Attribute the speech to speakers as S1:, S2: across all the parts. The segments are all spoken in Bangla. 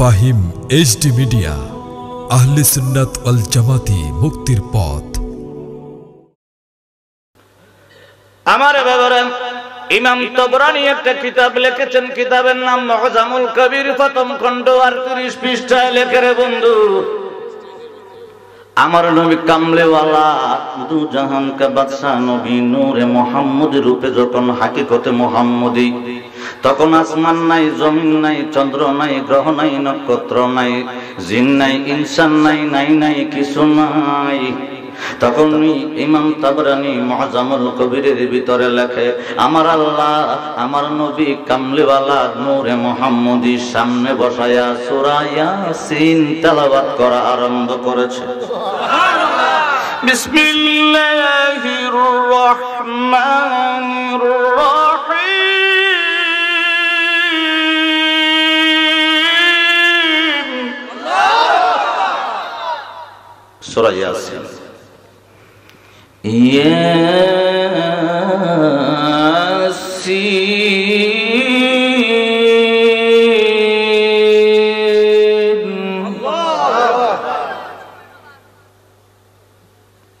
S1: ফাহিম এইচডি মিডিয়া আহলে সুন্নাত ওয়াল জামাতি মুক্তির পথ।
S2: আমার ব্যাপারে ইমাম তবরানি একটা কিতাব লিখেছেন, কিতাবের নাম মহজামুল কবির, প্রথম খণ্ড আর তিরিশ পৃষ্ঠায় লেখে রে বন্ধু। আমার নবী কামলেওয়ালা দু জাহান কা বাদশাহ নবী নূরে মোহাম্মদ রূপে যখন হাকিকতে মোহাম্মদি তখন আসমান নাই জমিন নাই চন্দ্র নাই গ্রহ নাই নক্ষত্র নাই জিন নাই ইনসান নাই নাই নাই কিছু নাই। তখন ইমাম তাবরানি মহাজামুল কবিরের ভিতরে লেখে আমার আল্লাহ আমার নবী কামলিওয়ালা নূরে মোহাম্মদীর সামনে বসায়া সুরাইয়া সিন তেলাবাত করা আরম্ভ করেছে। বিসমিল্লাহির রহমানির রহিম। সূরা ইয়াসিন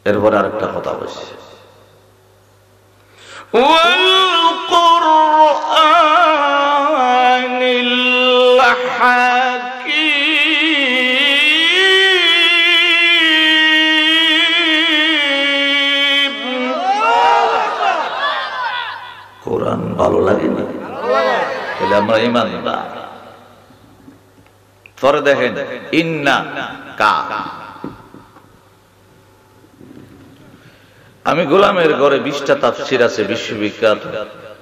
S2: এরপর আরেকটা কথা বলছি والقرآن আমরা পরে দেখেন, ইন্না কা। আমি গোলামের ঘরে বিশটা তাফসির আছে, বিশ্ববিখ্যাত।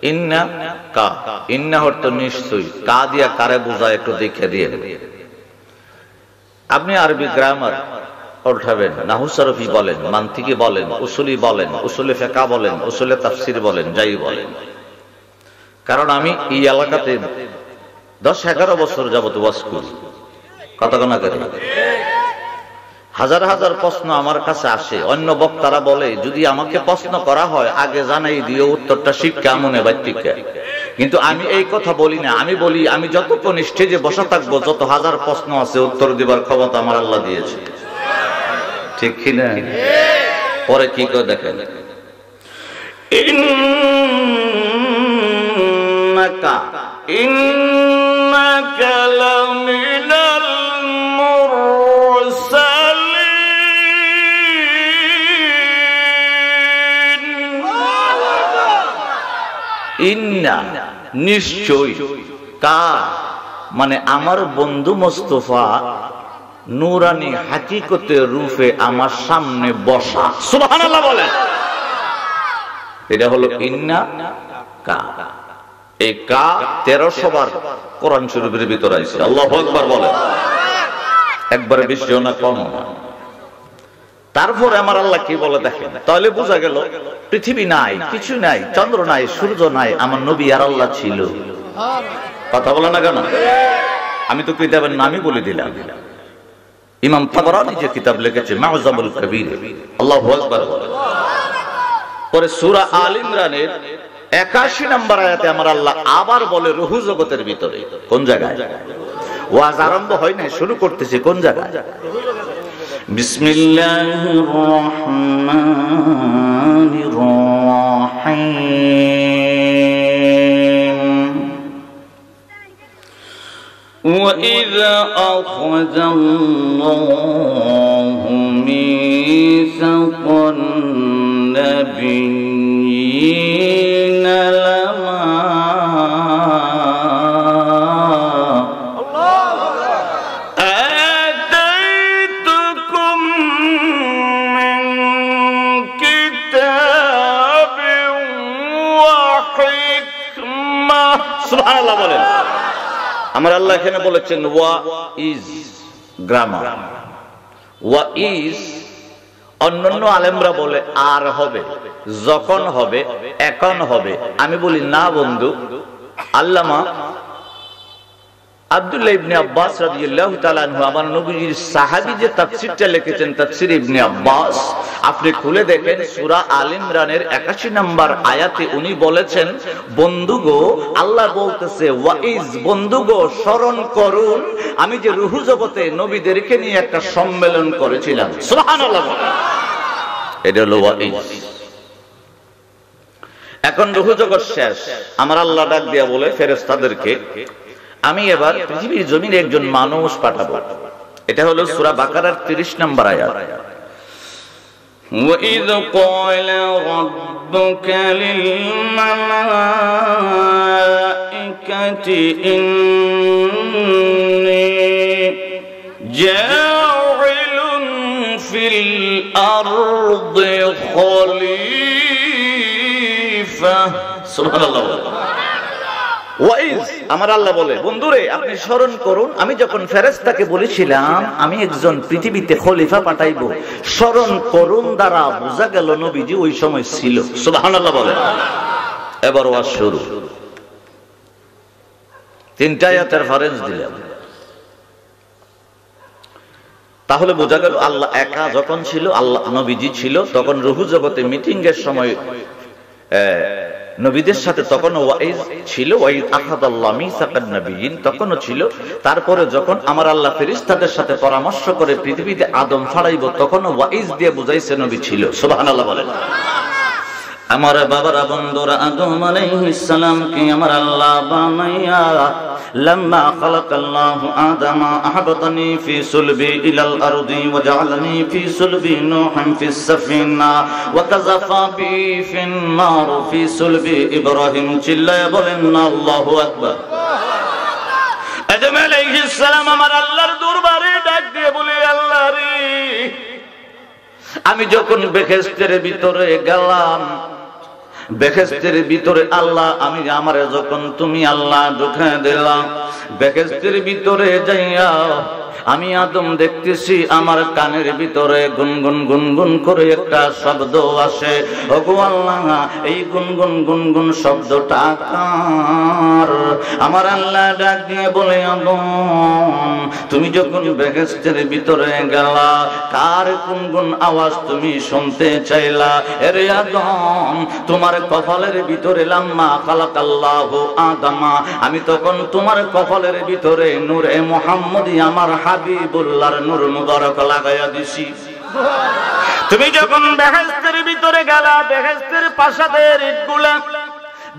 S2: ইন্না কা। ইন্না অর্থ নিশ্চয়ই। কা দিয়া কারে বোঝায় একটু দেখে দিয়ে আপনি আরবি গ্রামার উঠাবেন নাহুসারফি বলেন, মান্তিকি বলেন, উসুলি বলেন, উসুলে ফেকা বলেন, উসুলে তাফসির বলেন, যাই বলেন। কারণ আমি এই এলাকাতে দশ এগারো বছর যাবত বাস করি। কতক্ষণ করে হাজার হাজার প্রশ্ন আমার কাছে আসে। অন্য বক্তারা বলে, যদি আমাকে প্রশ্ন করা হয়, আগে জানাই দিও, উত্তরটা শিক্ষা, মনে বাচ্চিকা কিন্তু আমি এই কথা বলি না। আমি বলি, আমি যতক্ষণ স্টেজে বসা থাকব, যত হাজার প্রশ্ন আছে, উত্তর দেবার ক্ষমতা আমার আল্লাহ দিয়েছে। ঠিক কিনা পরে কি করে দেখেন? নিশ্চয় কা মানে আমার বন্ধু মোস্তফা নুরানি হাকিকতে রূপে আমার সামনে বসা। বলেন। এটা হলো ইন্না কা এই কা তেরোশো বার কোরআন শরীফের ভিতরে আছে আল্লাহ একবার বলেন একবারে বেশি না কম তারপরে আমার আল্লাহ কি বলে দেখেন? তাহলে বোঝা গেল, পৃথিবী নাই, কিছু নাই, চন্দ্র নাই, সূর্য নাই, আমার নবী আর আল্লাহ ছিল। কথা বলে না কেন? আমি তো কিতাবের নামই বলে দিলাম। ইমাম তাবরানি যে কিতাব লিখেছে মাহজাবুল কবির, আল্লাহ আকবার পরে সূরা আল ইমরানের 81 নম্বর আয়াতে আমার আল্লাহ আবার বলে রুহু জগতের ভিতরে কোন জায়গায় ওয়াজ আরম্ভ হয় না শুরু করতেছে কোন জায়গায় بسم الله الرحمن الرحيم وإذا أخذ الله ميثاق النبيين আমার আল্লাহ এখানে বলেছেন ওয়া ইজ গ্রামার ওয়া ইজ অন্যান্য আলেমরা বলে, আর হবে, যখন হবে, এখন হবে। আমি বলি, না বন্ধু, আল্লামা আব্দুল্লাহ ইবনে আব্বাস রাদিয়াল্লাহু তাআলা আনহু আমার নবীর সাহাবী যে তাফসীরটা লিখেছেন, তাফসীর ইবনে আব্বাস, আপনি খুলে দেখেন সূরা আল ইমরানের 81 নম্বর আয়াতে উনি বলেছেন বন্ধুগো আল্লাহ বলতেছে, ওয়াইজ বন্ধুগো স্মরণ করুন। আমি যে রুহু জগতে নবীদেরকে নিয়ে একটা সম্মেলন করেছিলাম। এখন রুহু জগৎ শেষ। আমার আল্লাহ ডাক দিয়া বলে, ফেরেশতাদেরকে আমি এবার পৃথিবীর জমিনে একজন মানুষ পাঠাবো এটা হলো সূরা বাকারার 30 নম্বর আয়াত
S3: وإذ قال ربك للملائكة إني جاعل في الأرض خليفة
S2: সুবহানাল্লাহ আমার আল্লাহ বলে, বন্ধুরে, আপনি স্মরণ করুন, আমি যখন ফেরেশতাকে বলেছিলাম, আমি একজন পৃথিবীতে খলিফা পাঠাইবো, স্মরণ করুন দ্বারা বোঝা গেল নবীজি ওই সময় ছিল। বলে। এবার শুরু। দিলাম। তাহলে বোঝা গেল আল্লাহ একা যখন ছিল, আল্লাহ নবীজি ছিল, তখন রুহু জগতে মিটিং এর সময় নবীদের সাথে তখনও ওয়াইজ ছিল ওয়াইজ আহাদ আল্লাহ মিসাকান নবীন তখনও ছিল। তারপরে যখন আমার আল্লাহ ফেরেশতাদের সাথে পরামর্শ করে পৃথিবীতে আদম ছড়াইব, তখনও ওয়াইজ দিয়ে বুঝাইছে নবী ছিল। সুবহানাল্লাহ বলেন।
S3: আমার বাবারা বন্ধুরা আদম আলাইহিস সালাম কে আমার আল্লাহ বানাইয়া لما خلق الله آدم أحبطني في صلبي إلى الأرض وجعلني في صلب نوح في السفينة وكذف بي في النار في صلب إبراهيم চিল্লায় বলেন না আল্লাহু আকবার আদম আলাইহিস সালাম আমার আল্লাহর দরবারে ডাক দিয়ে বলে আল্লাহ রে
S2: আমি যখন বেহেস্তের ভিতরে গেলাম বেহেস্তের ভিতরে আল্লাহ আমি আমারে যখন তুমি আল্লাহ ঢুকে দিলাম বেহেস্তের ভিতরে যাইয়া আমি আদম দেখতেছি, আমার কানের ভিতরে গুনগুন গুনগুন করে একটা শব্দ আসে। আল্লাহ, এই গুনগুন গুনগুন শব্দটা কার? আমার আল্লাহ ডাক দিয়ে বলে, আদম, তুমি যখন বেহেস্তের ভিতরে গেলা, কার গুনগুন আওয়াজ তুমি শুনতে চাইলা? এরে আদম, তোমার কপালের ভিতরে লাম্মা খালাকাল্লাহু আদামা। আমি তখন তোমার কপালের ভিতরে নূরে মুহাম্মদি আমার হাবিবুল্লাহর নূর মুবারক লাগাইয়া দিছি।
S3: তুমি যখন বেহেস্তের ভিতরে গেলা বেহেস্তের পাশাদের ইটগুলা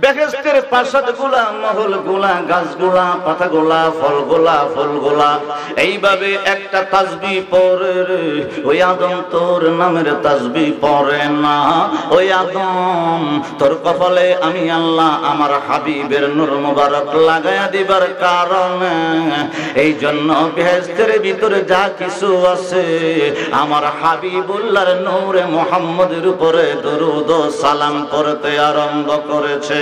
S2: বেহেস্তের পাশাদগুলা, মহলগুলা গাছগুলা পাতা গুলা ফলগুলা ফুলগুলা এইভাবে একটা তাসবি পরে রে, ওই আদম তোর নামের তাজবি পরে না। ওই আদম, তোর কপালে আমি আল্লাহ আমার হাবিবের নূর মুবারক লাগায়া দিবার কারণে। এই জন্য বেহেস্তের ভিতরে যা কিছু আছে, আমার হাবিবুল্লাহর নূরে মোহাম্মদের উপরে দরুদ সালাম করতে আরম্ভ করেছে।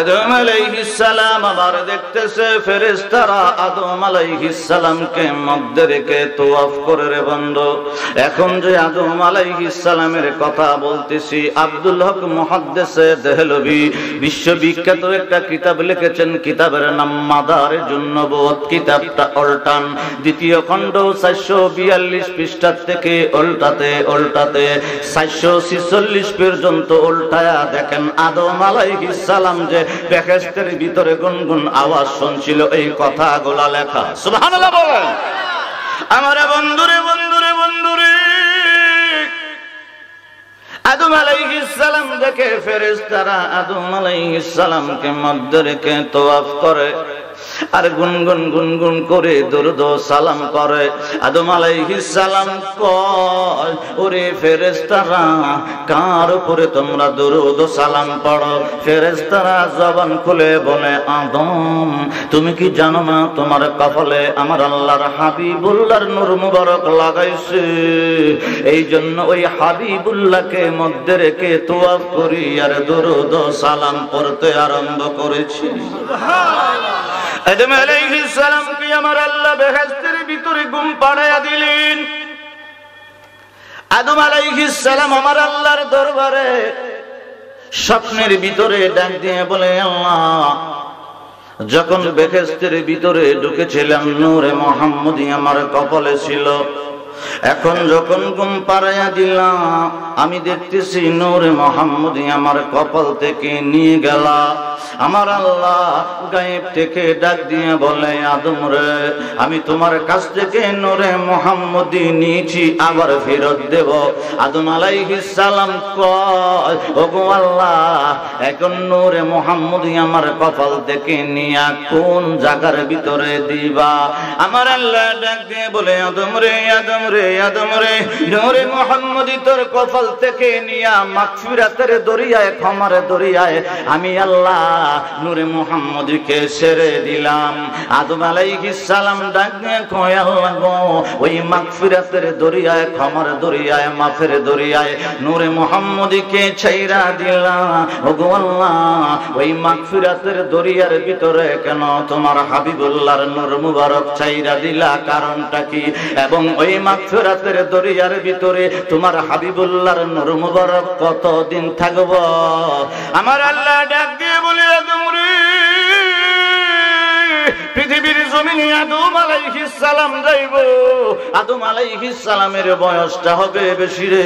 S2: আদম আলাইহিস সালাম আবার দেখতেছে, ফেরেশতারা আদম আলাইহিস সালামকে মধ্যে রেখে করে রে বন্ধু। এখন যে আদম আলাইহিস সালামের কথা বলতেছি, আব্দুল হক মুহাদ্দিসে বিশ্ববিখ্যাত একটা কিতাব লিখেছেন, কিতাবের নাম মাদারে জুন্নবত কিতাবটা অল্টান দ্বিতীয় খণ্ড চারশো বিয়াল্লিশ পৃষ্ঠার থেকে উল্টাতে উল্টাতে চারশো ছিচল্লিশ পর্যন্ত উল্টায়া দেখেন, আদম আলাইহিস সালাম যে বেহেস্তের ভিতরে গুনগুন আওয়াজ শুনছিল এই কথাগুলা লেখা। বলেন।
S3: আমার বন্ধুরে বন্ধুরে বন্ধুরে,
S2: আদম আলাই সালাম দেখে ফেরেশতারা আদম আলাই সালামকে মধ্যে রেখে তোয়াফ করে। আর গুনগুন গুনগুন করে দরুদ সালাম করে। আদম আলাইহিস সালাম কয়, ওরে ফেরেশতারা, কার উপরে তোমরা দরুদ সালাম পড়ো? ফেরেশতারা জবান খুলে বলে, আদম, তুমি কি জানো না তোমার কপালে আমার আল্লাহর হাবিবুল্লাহর নূর মুবারক লাগাইছে? এই জন্য ওই হাবিবুল্লাহকে মধ্যে রেখে তোয়াফ করি আর দুরুদ সালাম পড়তে আরম্ভ করেছি।
S3: আদম আলাইহিস সালাম কি আমার আল্লাহ বেহেশতের ভিতরে ঘুম পাড়ায়া দিলেন?
S2: আদম আলাইহিস সালাম আমার আল্লাহর দরবারে স্বপ্নের ভিতরে ডাক দিয়ে বলে, আল্লাহ, যখন বেহেস্তের ভিতরে ঢুকেছিলাম, নূরে মোহাম্মদী আমার কপালে ছিল। এখন যখন ঘুম পাড়াইয়া দিলাম আমি দেখতেছি নূরে মোহাম্মদী আমার কপাল থেকে নিয়ে গেলা। আমার আল্লাহ গায়েব থেকে ডাক দিয়ে বলে, আদম রে, আমি তোমার কাছ থেকে নূরে মোহাম্মদী নিয়েছি, আবার ফেরত দেব। আদম সালাম কয়, ওগো আল্লাহ, এখন নূরে মোহাম্মদী আমার কপাল থেকে নিয়া কোন জায়গার ভিতরে দিবা? আমার আল্লাহ ডাক দিয়ে বলে, আদম রে, আদম আমি আল্লাহ নূরে মোহাম্মদীকে ছেড়ে দিলাম। আদম আলাইহিস সালাম ওই মাগফিরাতের দরিয়ায়, ক্ষমার দরিয়ায়, মাফের দরিয়ায় নূরে মোহাম্মদীকে ছাইরা দিলাম ওই দরিয়ার ভিতরে কেন তোমার হাবিবুল্লাহর নূর মুবারক ছাইরা দিলা? কারণটা কি? এবং ওই মাগফিরাতের দরিয়ার ভিতরে তোমার হাবিবুল্লাহর নূর মুবারক কতদিন থাকব? আমার আল্লাহ ডাক দিয়ে বলে তোমরে পৃথিবীর জমিনে আদম আলাইহিস সালাম যাইব। আদম আলাইহিস সালামের বয়সটা হবে বেশি রে।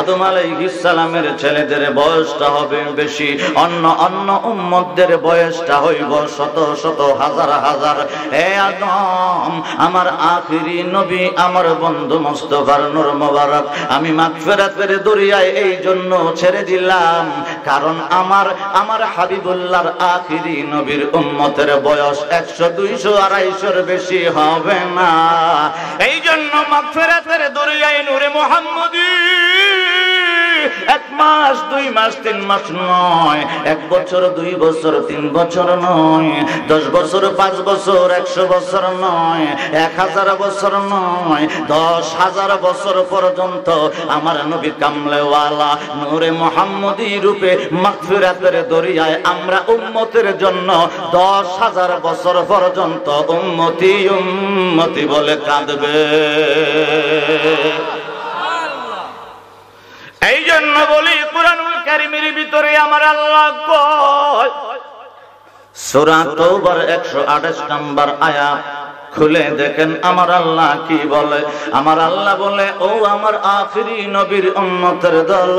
S2: আদম আলাইহিস সালামের ছেলেদের বয়সটা হবে বেশি। অন্য অন্য উম্মতদের বয়সটা হইব শত শত, হাজার হাজার। হে আদম, আমার আখিরি নবী, আমার বন্ধু মুস্তফার নূর মোবারক, আমি মাগফিরাতের দরিয়ায় এই জন্য ছেড়ে দিলাম। কারণ আমার আমার হাবিবুল্লাহর আখিরি নবীর উম্মতের বয়স একশো দুই দুইশো আড়াইশোর বেশি হবে না। এই জন্য মাগফিরাতের দরিয়ায় নূরে মোহাম্মদী, এক মাস, দুই মাস, তিন মাস নয়, এক বছর, দুই বছর, তিন বছর নয়, দশ বছর, পাঁচ বছর, একশো বছর নয়, এক হাজার বছর নয়, দশ হাজার বছর পর্যন্ত আমার নবী কামলেওয়ালা নূরে মোহাম্মদী রূপে মাগফিরাতের দরিয়ায় আমরা উম্মতের জন্য দশ হাজার বছর পর্যন্ত উম্মতি উম্মতি বলে কাঁদবে। এই জন্য বলি, কোরআনুল কারিমের ভিতরে আমার আল্লাহ সুরা তোবার একশো আঠাশ নম্বর আয়াত খুলে দেখেন, আমার আল্লাহ কি বলে? আমার আল্লাহ বলে, ও আমার আখিরি নবীর উম্মতের দল।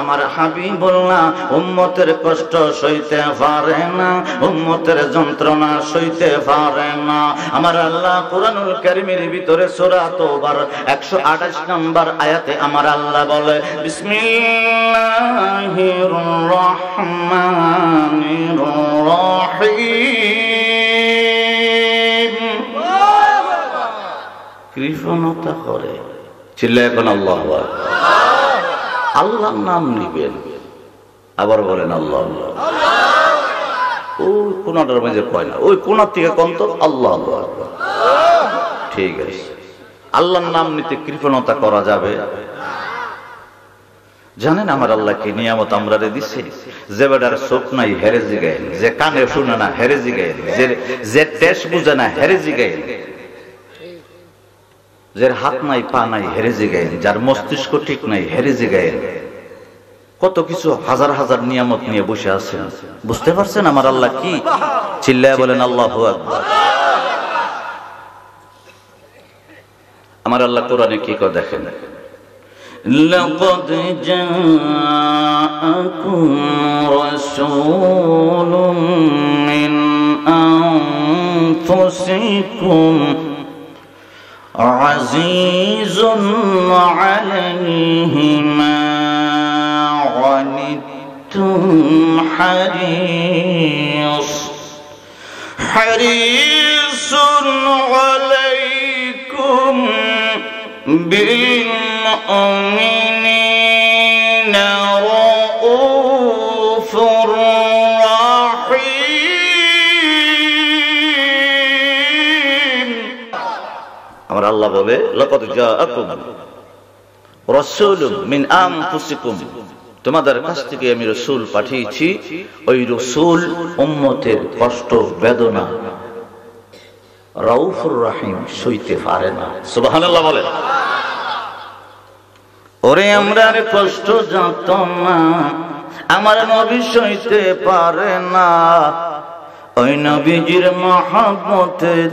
S2: আমার হাবিবুল্লাহ, উম্মতের কষ্ট সইতে পারে না, উম্মতের যন্ত্রণা সইতে পারে না। আমার আল্লাহ কোরআনুল কারীমের ভিতরে সূরা তওবার 128 নম্বর আয়াতে আমার আল্লাহ বলে, বিসমিল্লাহির রহমানির রহিম। কৃপণতা করে। চিল্লা এখন আল্লাহ আল্লাহর নাম নিবেন। আবার বলেন আল্লাহ ওই কোনাটার মাঝে কয় না। ওই কোনার থেকে কম তো? আল্লাহ ঠিক আছে। আল্লাহর নাম নিতে কৃপণতা করা যাবে। জানেন আমার আল্লাহ কি নিয়ামত আমরা দিচ্ছে যে বেটার চোখ নাই হেরে জিগাইল যে কানে শুনে না হেরে জিগাইল যে যে টেস বুঝে না হেরে জিগাইল যার হাত নাই পা নাই হেরে জিগাইল যার মস্তিষ্ক ঠিক নাই হেরে জিগাইল কত কিছু হাজার হাজার নিয়ামত নিয়ে বসে আছেন বুঝতে পারছেন আমার আল্লাহ কি চিল্লায় বলেন আল্লাহ আকবার আমার আল্লাহ কোরআনে কি করে দেখেন لقد جاءكم رسول من أنفسكم عزيز عليه ما عنتم حريص. حريص عليكم بالمؤمنين. আনফুসিকুম। তোমাদের কাছ থেকে আমি রসুল পাঠিয়েছি। ওই রসুল উম্মতের কষ্ট, বেদনা রাউফুর রাহিম সইতে পারে না। সুবহানাল্লাহ বলেন। ওরে, আমরা কষ্ট যত না, আমার নবী সইতে পারে না। ওই নবীজির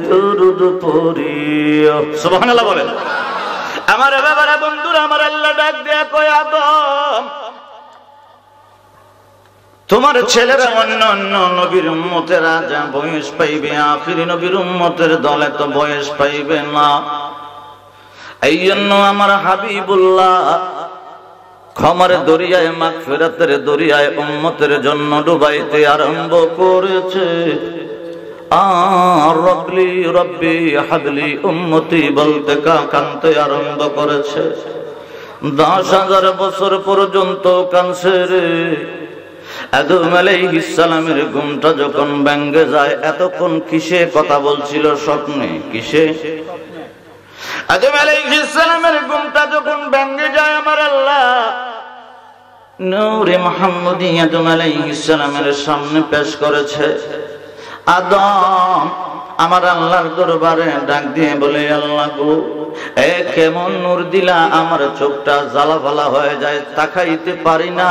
S2: দুরুদ পড়িও। সুবহানাল্লাহ বলেন। আমার বাবারা বন্ধুরা আমার আল্লাহ ডাক দেয়া কয় আদম তোমার ছেলেরা অন্য অন্য নবীর উম্মতের যা বয়স পাইবে আখিরি নবীর উম্মতের দলে তো বয়স পাইবে না। এই জন্য আমার হাবিবুল্লাহ ক্ষমার দরিয়ায় মাখ ফেরাতের দরিয়ায়, উম্মতের জন্য ডুবাইতে আরম্ভ করেছে। আর রবলি রব্বি, হাবলি উম্মতি বলতে কাঁদতে আরম্ভ করেছে। দশ হাজার বছর পর্যন্ত কানছে রে। আদম আলাইহিস ঘুমটা যখন ব্যাঙ্গে যায়, এতক্ষণ কিসে কথা বলছিল স্বপ্নে? কিসে? যখন আমার আল্লাহ সামনে পেশ করেছে। আদম আমার আল্লাহর দরবারে ডাক দিয়ে বলে, আল্লাহ গো, এ কেমন নূর দিলা, আমার চোখটা জ্বালা ফালা হয়ে যায়, তাকাইতে পারি না।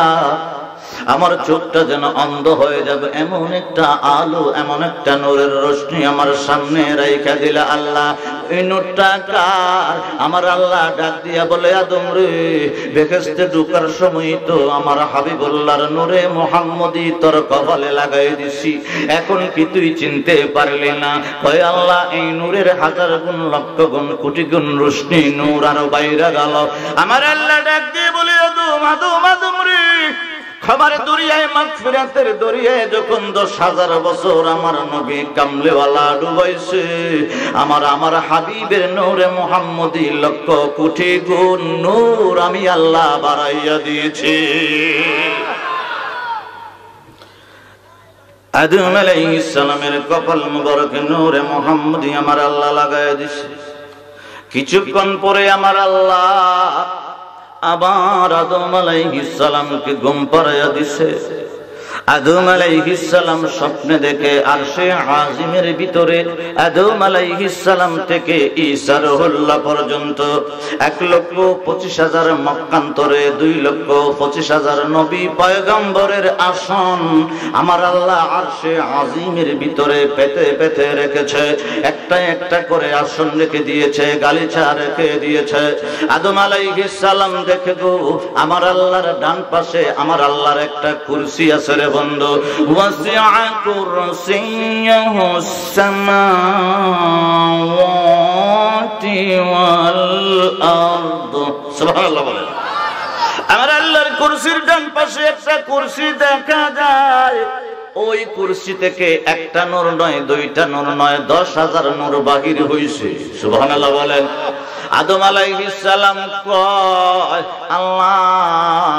S2: আমার চোখটা যেন অন্ধ হয়ে যাবে, এমন একটা আলো, এমন একটা নূরের রশ্মি আমার সামনে রেখা দিলা আল্লাহ। এই নূরটা কার? আমার আল্লাহ ডাক দিয়া বলে, আদম রে বেহেস্তে ঢুকার সময় তো আমার হাবিবুল্লাহর নূরে মোহাম্মদি তোর কপালে লাগাই দিছি। এখন কি তুই চিনতে পারলি না? হয় আল্লাহ, এই নূরের হাজার গুণ, লক্ষ গুণ, কোটি গুণ রশ্মি নূর আরও বাইরে গেল। আমার আল্লাহ ডাক দিয়ে বলে, আদম আদম আদম রে খাবার দরিয়ায় মাগফিরাতের দরিয়ায় যখন দশ হাজার বছর আমার নবী কামলেওয়ালা ডুবাইছে, আমার আমার হাবিবের নূরে মোহাম্মদি লক্ষ কোটি গুণ নূর আমি আল্লাহ বাড়াইয়া দিয়েছি। আদম আলাইহিস সালামের কপাল মুবারক নূরে মোহাম্মদি আমার আল্লাহ লাগাইয়া দিছে। কিছুক্ষণ পরে আমার আল্লাহ আবার আদম আলাইহিস সালামকে গম পাড়াইয়া দিছে। আদম আলাইহিস সালাম স্বপ্নে দেখে আর সে আজিমের ভিতরে আদম আলাইহিস সালাম থেকে ঈসা রহুল্লাহ পর্যন্ত এক লক্ষ পঁচিশ হাজার মক্কান্তরে, দুই লক্ষ পঁচিশ হাজার নবী পয়গম্বরের আসন আমার আল্লাহ আর সে আজিমের ভিতরে পেতে পেতে রেখেছে। একটা একটা করে আসন রেখে দিয়েছে, গালিচা রেখে দিয়েছে। আদম আলাইহিস সালাম দেখে গো, আমার আল্লাহর ডান পাশে আমার আল্লাহর একটা কুরসি আছে রে বন্ধু সামাওয়াতি ওয়াল আরদ। সুবহানাল্লাহ আমার আল্লাহর কুরসির ডান পাশে একটা কুরসি দেখা যায়। ওই কুরসি থেকে একটা নূর নয়, দুইটা নূর নয়, দশ হাজার নূর বাহির হইছে। সুবহানাল্লাহ বলেন। আদম আলাইসালাম আল্লাহ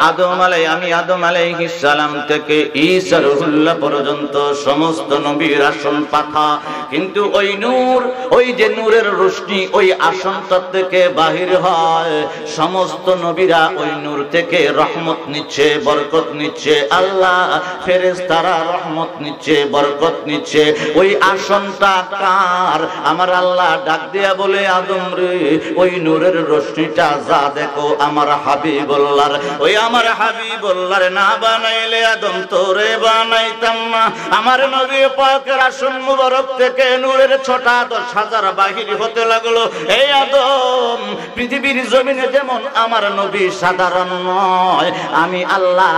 S2: আদম আলাই, আমি আদম আলাইসালাম থেকে ঈসা পর্যন্ত সমস্ত নবীর আসন পাঠা কিন্তু ওই নূর, ওই যে নূরের রোশনি, ওই আসনটা থেকে বাহির হয়। সমস্ত নবীরা ওই নূর থেকে রহমত নিচ্ছে, বরকত নিচ্ছে। আল্লাহ ফেরেশতারা রহমত নিচ্ছে, বরকত নিচ্ছে। ওই আসনটা কার? আমার আল্লাহ ডাক দিয়া বলে, আদম রে, ওই নূরের রশ্মিটা যা দেখো আমার হাবি হাবিবুল্লাহর। ওই আমার হাবি হাবিবুল্লাহর না বানাইলে আদম তোরে বানাইতাম না। আমার নবী পাকের আসন মুবারক থেকে নূরের ছোটা দশ হাজার বাহির হতে লাগল। এই আদম, পৃথিবীর জমিনে যেমন আমার নবী সাধারণ নয়, আমি আল্লাহ,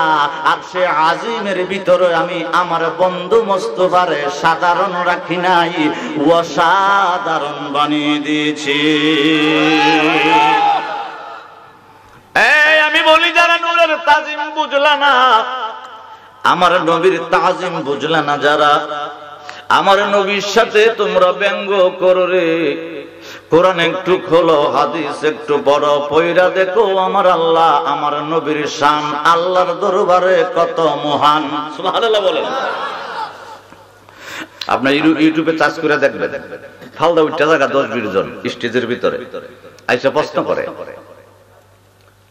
S2: আর সে আজিমের ভিতরে আমি আমার বন্ধু মোস্তফারে সাধারণ রাখি নাই, অসাধারণ বানিয়ে দিয়েছি। এই, আমি বলি যারা নূরের তাজিম বুঝলা না, আমার নবীর তাজিম বুঝলা না যারা আমার নবীর সাথে তোমরা ব্যঙ্গ করো রে। কোরআন একটু খোলো হাদিস একটু বড় পয়রা দেখো আমার আল্লাহ আমার নবীর শান আল্লাহর দরবারে কত মহান। সুবহানাল্লাহ বলেন। আপনার ইউটিউবে চার্জ করে দেখবেন। ফালদা উঠতে জায়গা দশ বিশ জন স্টেজের ভিতরে। আইসা প্রশ্ন করে।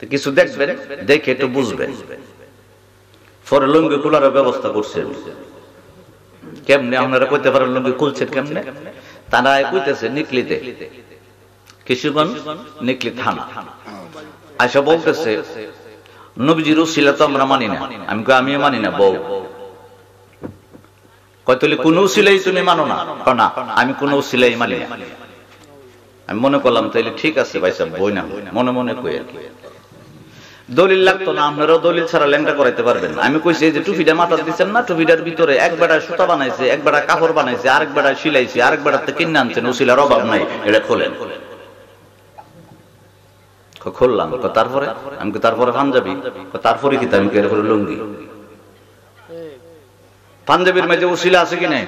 S2: কিছু দেখবেন দেখে একটু বুঝবেন। পরে লুঙ্গি খোলার ব্যবস্থা করছেন। কেমনে আপনারা কইতে পারেন লুঙ্গি খুলছেন কেমনে? তারা কইতেছে নিকলিতে। কিশোরগঞ্জ নিকলি থানা। আয়সা বলতেছে, নবীজির উসিলা তো আমরা মানি না। আমি আমিও মানি না, বউ। কয়, তাহলে কোন উসিলাই তুমি মানো না? না, আমি কোন উসিলাই মানি না। আমি মনে করলাম তাইলে ঠিক আছে ভাই বই না মনে মনে কই আর কি। দলিল লাগতো না, আপনারাও দলিল ছাড়া ল্যাংটা করাইতে পারবেন আমি কইছি যে টুপিটা মাথা দিচ্ছেন না, টুপিটার ভিতরে এক বেড়া সুতা বানাইছে, এক বেড়া কাপড় বানাইছে, আরেক বেড়া সিলাইছে, আরেক বেড়াতে কিনে আনছেন, উসিলার অভাব নাই, এটা খোলেন। খুললাম তারপরে? আমি তারপরে পাঞ্জাবি? তারপরে কি আমি এরপরে লুঙ্গি। পাঞ্জাবির আছে কি নাই?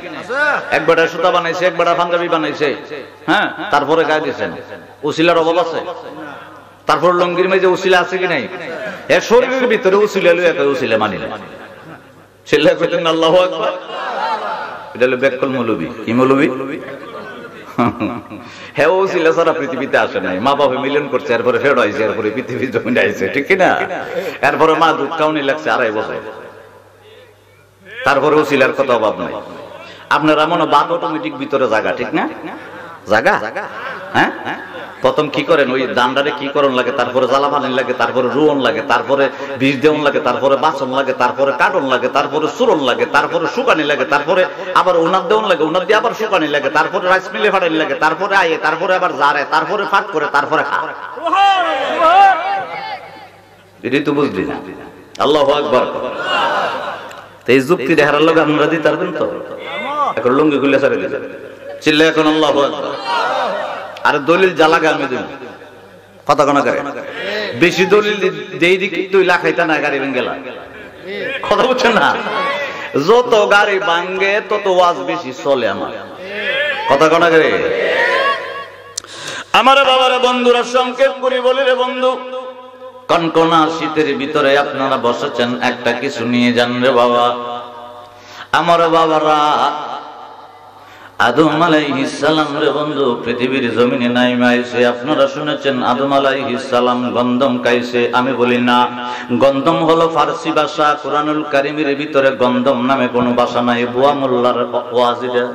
S2: এক বেটা সুতা বানাইছে, এক বেটা পাঞ্জাবি বানাইছে হ্যাঁ তারপরে গায়ে দিয়েছেন উসিলার অভাব আছে? তারপর লঙ্গির মাঝে উসিলা আছে কি নাই? এর শরীরের ভিতরে উসিলা লইয়া মানি আকবার। এটা হলো বেকল কি হ্যাঁ ও সারা পৃথিবীতে আসে নাই। মা বাবা মিলন করছে, এরপরে ফেরো আইছে, এরপরে পৃথিবী জমিন আইছে, ঠিক কিনা এরপরে মা দুধ কাউনি লাগছে আড়াই বছর। তারপরে ওসিলার কথা অভাব নাই। আপনারা মনে বাদ অটোমেটিক ভিতরে জায়গা ঠিক না? জায়গা হ্যাঁ? প্রথম কি করেন? ওই দান্ডারে কি করন লাগে? তারপরে জ্বালা পানি লাগে, তারপরে রুয়ন লাগে, তারপরে বীজ দেওয়ন লাগে, তারপরে বাসন লাগে, তারপরে কাটন লাগে, তারপরে সুরন লাগে, তারপরে শুকানি লাগে, তারপরে আবার উনার দেওয়ন লাগে, উনার দিয়ে আবার শুকানি লাগে, তারপরে রাইস মিলে ফাটানি লাগে, তারপরে আয়ে, তারপরে আবার জারে, তারপরে ফাট করে, তারপরে খা। এটাই তো বুঝলি না? আল্লাহ আকবর। এই যুক্তি দেখার লোক আপনারা দিতে পারবেন তো? এখন লুঙ্গি খুলে সারে দিতে চিল্লে আর দলিল জ্বালাগে আমি দিন কথা কোনা বেশি দলিল যেই দিকে তুই লাখাইতা না, গাড়ি ভেঙ্গেলা কথা বুঝছেন না? যত গাড়ি ভাঙ্গে তত ওয়াজ বেশি চলে আমার। কথা কোনা করে। আমার বাবার বন্ধুরা সংকেত করি বলি রে বন্ধু। কনকনা শীতের ভিতরে আপনারা বসেছেন, একটা কিছু নিয়ে যান রে বাবা। আমার বাবারা আদম আলাইহিস সালাম রে বন্ধু, পৃথিবীর জমিনে নাই মাইছে। আপনারা শুনেছেন, আদম আলাইহিস সালাম গন্ধম খাইছে। আমি বলি না। গন্ধম হলো ফার্সি ভাষা, কোরআনুল কারিমের ভিতরে গন্ধম নামে কোনো ভাষা নাই। বুয়া মোল্লার ওয়াজিদা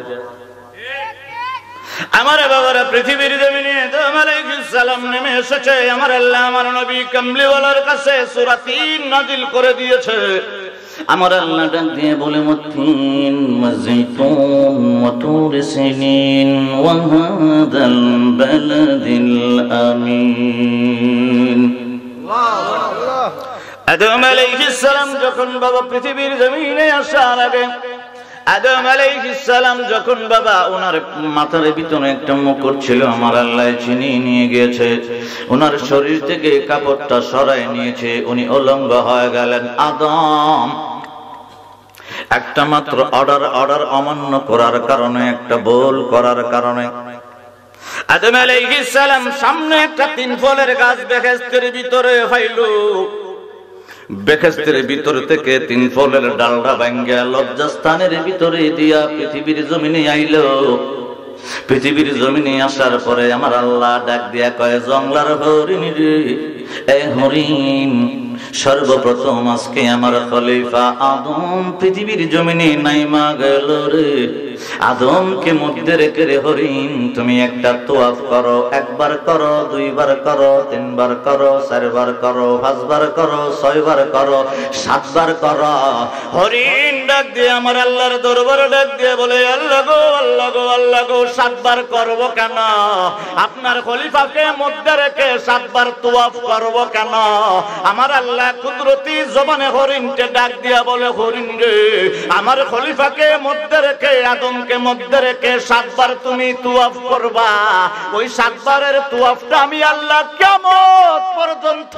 S2: আমার বাবারা পৃথিবীর জমিনে আদম আলাইহিস সালাম নেমে এসেছে। আমার আল্লাহ, আমার নবী কামলিওয়ালার কাছে সূরা 3 নাজিল করে দিয়েছে। আমার আল্লাহ ডাক দিয়ে বলে, মতিন মজিতুন ওয়াতুর সিনিন ওয়া হাদাল বালাদিল আমিন। আদম আলাইহিস সালাম যখন বাবা পৃথিবীর জমিনে আসার আগে, আদম যখন বাবা ওনার মাথার ভিতরে একটা মুকুট ছিল, আমার আল্লাহ চিনিয়ে নিয়ে গিয়েছে। ওনার শরীর থেকে কাপড়টা সরাই নিয়েছে, উনি অলঙ্গ হয়ে গেলেন। আদম একটা মাত্র অর্ডার অর্ডার অমান্য করার কারণে, একটা ভুল করার কারণে। আদম আলাইহিস সামনে একটা তিন ফলের গাছ বেহেশতের ভিতরে ফাইলু বেহেস্তের ভিতর থেকে তিন ফলের ডালটা ভাঙ্গা লজ্জাস্থানের ভিতরে দিয়া পৃথিবীর জমিনে আইল। পৃথিবীর জমিনে আসার পরে আমার আল্লাহ ডাক দিয়া কয়, জংলার হরিণ রে, এ হরিণ সর্বপ্রথম আজকে আমার খলিফা আদম পৃথিবীর জমিনে নাইমা গেল রে। আদমকে মধ্যে রেখে রে হরিণ, তুমি একটা তোয়াফ করো, একবার করো, দুইবার করো, তিনবার করো, চারবার করো, পাঁচবার করো, ছয়বার করো, সাতবার করো। হরিণ ডাক দিয়ে আমার আল্লাহর দরবার ডাক দিয়ে বলে, আল্লাহ গো আল্লাহ গো আল্লাহ গো, সাতবার করব কেন? আপনার খলিফাকে মধ্যে রেখে সাতবার তোয়াফ করব কেন? আমার আল্লাহ কুদরতি জবানে হরিণকে ডাক দিয়া বলে, হরিণ রে, আমার খলিফাকে মধ্যে রেখে, আদমকে মধ্যে রেখে সাতবার তুমি তুয়াফ করবা। ওই সাতবারের তুয়াফটা আমি আল্লাহ কেমন পর্যন্ত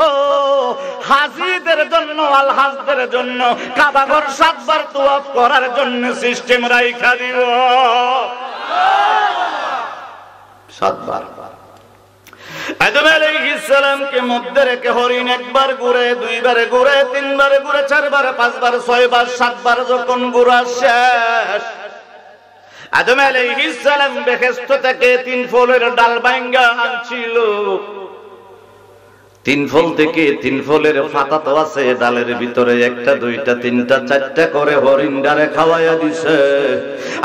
S2: হাজিদের জন্য আল হাজদের জন্য, কাবাঘর সাতবার তুয়াফ করার জন্য সিস্টেম রাইখা দিব। সাতবার। আদম আলাইহিসসালামকে মধ্যে রেখে হরিণ একবার ঘুরে, দুইবার ঘুরে, তিনবার ঘুরে, চারবার, পাঁচবার, ছয়বার, সাতবার যখন ঘুরা শেষ আদম আলাইহিসসালাম বেহেশত থেকে তিন ফলের ডাল ভাঙ্গা আনছিল। তিন ফল থেকে তিন ফলের ফাতা তো আছে, ডালের ভিতরে একটা, দুইটা, তিনটা, চারটা করে হরিণ ডারে খাওয়াইয়া দিছে।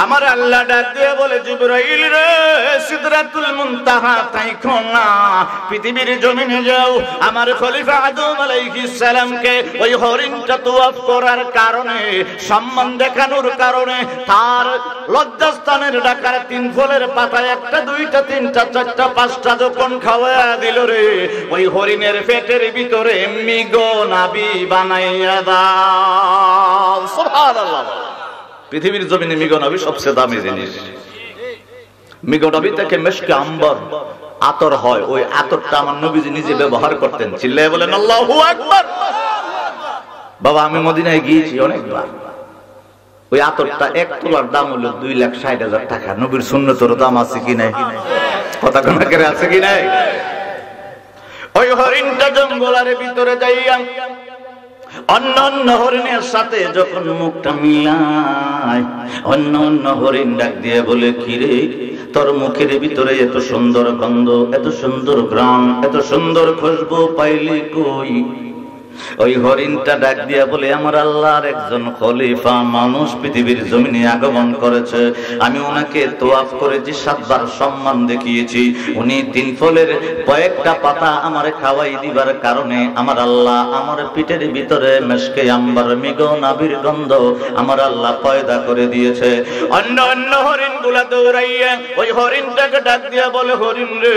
S2: আমার আল্লাহ ডাক দিয়ে বলে, জিব্রাইল রে, সিদরাতুল মুনতাহা, তাই না। পৃথিবীর জমিনে যাও। আমার খলিফা আদম আলাইহিস সালামকে ওই হরিণটা তোয়াফ করার কারণে, সম্মান দেখানোর কারণে, তার লজ্জাস্থানের ডাকার তিন ফলের পাতায় একটা, দুইটা, তিনটা, চারটা, পাঁচটা যখন খাওয়াইয়া দিল রে, ওই হরিণের পেটের ভিতরে মিগো নাবি বানাইয়া দাও। সুবহানাল্লাহ। পৃথিবীর জমিনে মিগো নাবি সবচেয়ে দামি জিনিস। মিগো নাবি থেকে মেশকে আম্বর আতর হয়, ওই আতরটা আমার নবীজি নিজে ব্যবহার করতেন। বলেন, আল্লাহু আকবার! বাবা, আমি মদিনায় গিয়েছি অনেকবার। ওই আতরটা এক তোলার দাম হলো দুই লাখ ষাট হাজার টাকা। নবীর শূন্যতর দাম আছে কি নাই? কথা কোন আছে কি নাই? ওই হরিণটা জঙ্গলার ভিতরে যাইয়া অন্য অন্য হরিণের সাথে যখন মুখটা মিলায়, অন্য অন্য হরিণ ডাক দিয়ে বলে, কিরে, তোর মুখের ভিতরে এত সুন্দর গন্ধ, এত সুন্দর গ্রাম এত সুন্দর খুশবু পাইলি কই? ওই হরিণটা ডাক দিয়া বলে, আমার আল্লাহর একজন খলিফা মানুষ পৃথিবীর জমিনে আগমন করেছে। আমি ওনাকে তোয়াফ করেছি সাতবার সম্মান দেখিয়েছি, উনি তিন ফলের কয়েকটা পাতা আমার খাওয়াই দিবার কারণে আমার আল্লাহ আমার পিঠের ভিতরে মেশকে আম্বার মিগ নাবির গন্ধ আমার আল্লাহ পয়দা করে দিয়েছে। অন্য অন্য হরিণগুলা দৌড়াইয়া ওই হরিণটাকে ডাক দিয়া বলে, হরিণ রে,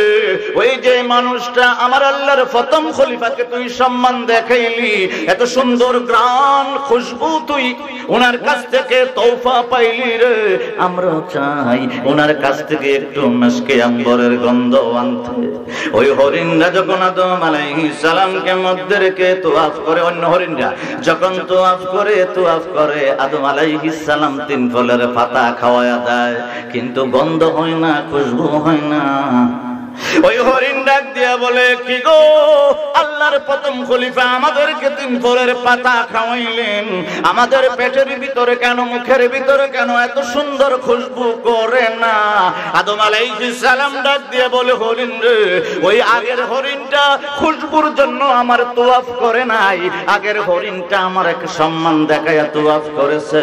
S2: ওই যে মানুষটা আমার আল্লাহর প্রথম খলিফাকে তুই সম্মান দেখাই পাইলি এত সুন্দর গ্রাম, খুশবু তুই। ওনার কাছ থেকে তৌফা পাইলি রে। আমরা চাই ওনার কাছ থেকে একটু মেসকে আম্বরের গন্ধ আনতে। ওই হরিণরা যখন আদম আলাইহিস সালামকে মধ্যে রেখে তোয়াফ করে, অন্য হরিণরা যখন তোয়াফ করে তোয়াফ করে, আদম আলাইহিস সালাম তিন ফলের পাতা খাওয়ায়া দেয়। কিন্তু গন্ধ হয় না, খুশবু হয় না। ওই হরিণ ডাক দিয়া বলে, কি গো? আল্লাহর প্রথম খলিফা আমাদেরকে তিন ফলের পাতা খাওয়াইলেন। আমাদের পেটের ভিতরে কেন, মুখের ভিতরে কেন এত সুন্দর খুশবু করে না? আদম আলাইহিস সালাম ডাক দিয়ে বলে, হরিণ রে, ওই আগের হরিণটা খুশবুর জন্য আমার তোয়াফ করে নাই। আগের হরিণটা আমার এক সম্মান দেখাইয়া তোয়াফ করেছে।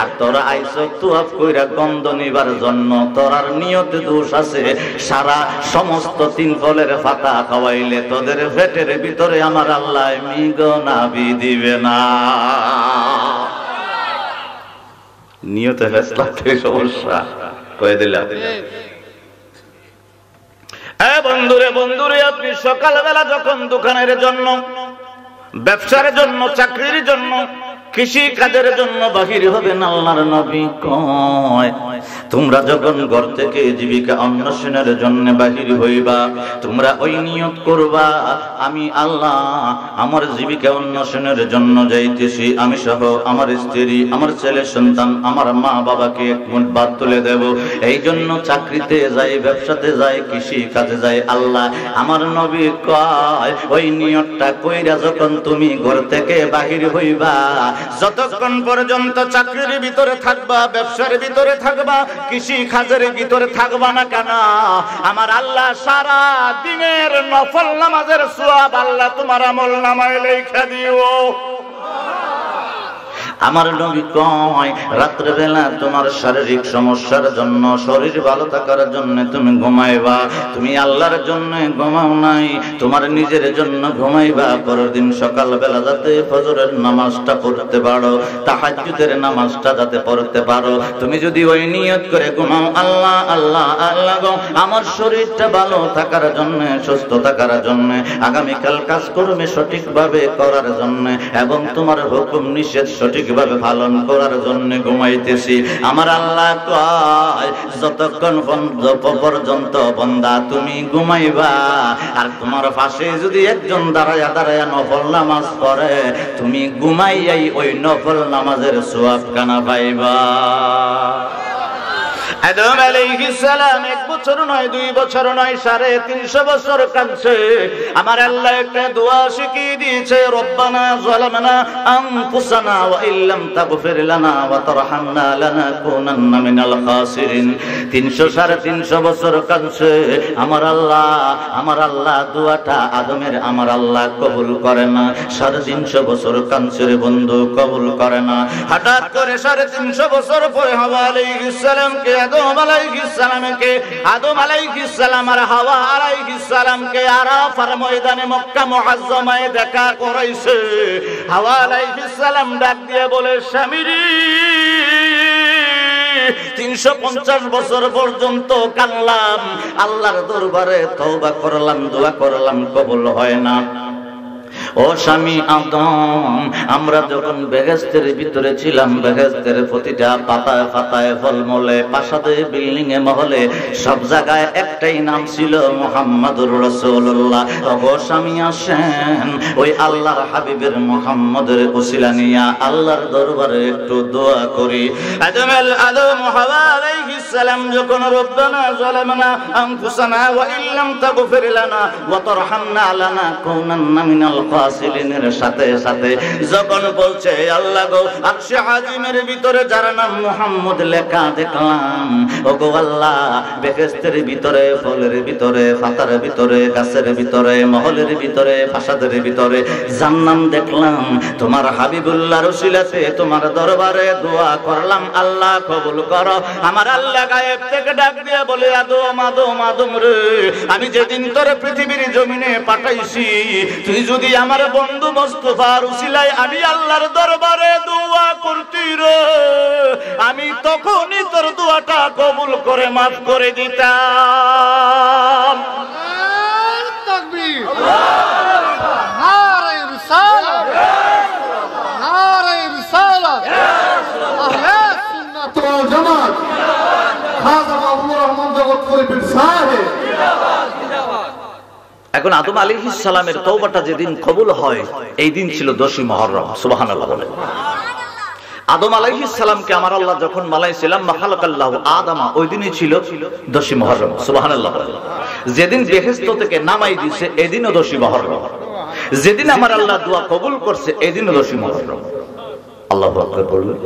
S2: আর তোরা আইস তোয়াফ কইরা গন্ধ নিবার জন্য তোরার নিয়তে দোষ আছে। সারা সমস্ত তিন ফলের ফাতা খাওয়াইলে তোদের পেটের ভিতরে আমার আল্লাহ মিগ নাবি দিবে না। ফেসলা সমস্যা। কয়ে দিলাম। বন্ধুরে বন্ধুরে, আপনি সকালবেলা যখন দোকানের জন্য, ব্যবসার জন্য, চাকরির জন্য কৃষি কাজের জন্য বাহির হবেন আল্লাহর নবী কয়, তোমরা যখন ঘর থেকে জীবিকা অন্বেষণের জন্য বাহির হইবা, তোমরা ওই নিয়ত করবা, আমি আল্লাহ আমার জীবিকা অন্বেষণের জন্য যাইতেছি, আমি সহ আমার স্ত্রী, আমার ছেলে সন্তান, আমার মা বাবাকে এক মুঠ বাদ তুলে দেব। এই জন্য চাকরিতে যাই, ব্যবসাতে যাই কৃষি কাজে যাই, আল্লাহ আমার নবী কয়, ওই নিয়তটা কইরা যখন তুমি ঘর থেকে বাহির হইবা যতক্ষণ পর্যন্ত চাকরির ভিতরে থাকবা, ব্যবসার ভিতরে থাকবা, কৃষি খাজের ভিতরে থাকবা না কেন? আমার আল্লাহ সারা দিনের নফল নামাজের সোয়াব আল্লাহ তোমার আমল নামায় লেখা দিও। আমার নবী কয়, রাত্রে বেলা তোমার শারীরিক সমস্যার জন্য, শরীর ভালো থাকার জন্য তুমি ঘুমাইবা। তুমি আল্লাহর জন্য ঘুমাও নাই, তোমার নিজের জন্য ঘুমাইবা। পরের দিন সকাল বেলা যাতে ফজরের নামাজটা পড়তে পারো, তাহাজ্জুদের নামাজটা যাতে পড়তে পারো। তুমি যদি ওই নিয়ত করে ঘুমাও, আল্লাহ আল্লাহ আল্লাহ গো, আমার শরীরটা ভালো থাকার জন্য, সুস্থ থাকার জন্য, আগামীকাল কাজ করবে সঠিকভাবে করার জন্য, এবং তোমার হুকুম নিষেধ সঠিকভাবে পালন করার জন্য ঘুমাইতেছি? আমার আল্লাহ কয়, যতক্ষণ পর্যন্ত বন্দা তুমি ঘুমাইবা, আর তোমার পাশে যদি একজন দাঁড়ায়া দাঁড়ায়া নফল নামাজ পড়ে, তুমি ঘুমাইয়াই ওই নফল নামাজের সোয়াব কানা পাইবা। আদম আলাইহিস সালাম এক বছর নয়, দুই বছর নয়, সাড়ে তিনশো বছর কাঁদছে। আমার আল্লাহ একটা দোয়া শিখিয়ে দিয়েছে, রব্বানা যালামনা আনফুসানা ওয়া ইল্লাম তাগফির লানা ওয়া তারহামনা লানাকুনান্না মিনাল খাসিরিন। 300 সাড়ে 300 বছর কাঁদছে। আমার আল্লাহ আমার আল্লাহ, দোয়াটা আদমের আমার আল্লাহ কবুল করে না। সাড়ে তিনশো বছর কাঁদছে রে বন্ধু, কবুল করে না। হঠাৎ করে সাড়ে তিনশো বছর পরে হাওয়া আলাইহিস সালামকে আদম আদম আলাইহিসসালাম আর হাওয়া আলাইহিস সালামকে আরাফার ময়দানে মক্কা মুআজ্জমায় দেখা করাইছে। হাওয়া আলাইহিস সালাম ডাক দিয়ে বলে তিনশো পঞ্চাশ বছর পর্যন্ত কানলাম আল্লাহর দরবারে তওবা করলাম, দোয়া করলাম, কবুল হয় না। ও স্বামী আদম আমরা যখন বেহেস্তের ভিতরে ছিলাম, বেহেস্তের প্রতিটা পাতায় পাতায় ফলমূলে, প্রাসাদে বিল্ডিং এ মহলে, সব জায়গায় একটাই নাম ছিল মোহাম্মদুর রসুল্লাহ ও স্বামী আসেন, ওই আল্লাহর হাবিবের মোহাম্মদের উসিলা নিয়া আল্লাহর দরবারে একটু দোয়া করি। আদম আল আদম আলাইহিস সালাম, যখন রব্বানা যালামনা আনফুসানা, ওয়া ইল্লাম তাগফির লানা, ওয়া তারহামনা লানাকুনান্না মিনাল সাথে সাথে যখন বলছে, আল্লাহ গো, আরশে আজিমের ভিতরে যার নাম লেখা দেখলাম। ও গো আল্লাহ, বেহেশতের ভিতরে, ফলের ভিতরে, পাতার ভিতরে, গাছের ভিতরে, মহলের ভিতরে প্রাসাদের ভিতরে জান্নাম দেখলাম। তোমার হাবিবুল্লাহর উসিলাতে তোমার দরবারে দোয়া করলাম, আল্লাহ কবুল করো। আমার আল্লাহ গায়েব থেকে ডাক দিয়ে বলে, আদো আদম আদম রে, আমি যেদিন তোরে পৃথিবীর জমিনে পাঠাইছি, তুই যদি আমার আমার বন্ধু মোস্তফার উসিলাই আমি আল্লাহর দরবারে দোয়া করতি রে। আমি তখনই তোর দোয়াটা কবুল করে মাফ করে দিতাম।
S4: জমা খাজা
S2: এখন আদম আলী সালামের তৌবাটা যেদিন কবুল হয়, এই দিন ছিল দশী মহরম সুবাহান আদম আলাইহিস সালামকে আমার আল্লাহ যখন মালাইছিলাম মাখালাকাল্লাহ আদামা, ওই দিনই ছিল দশী মহরম বলে। যেদিন বেহেস্ত থেকে নামাই দিছে, এদিনও দশী মহরম। যেদিন আমার আল্লাহ দোয়া কবুল করছে, এদিনও দশী মহরম। আল্লাহ বলবেন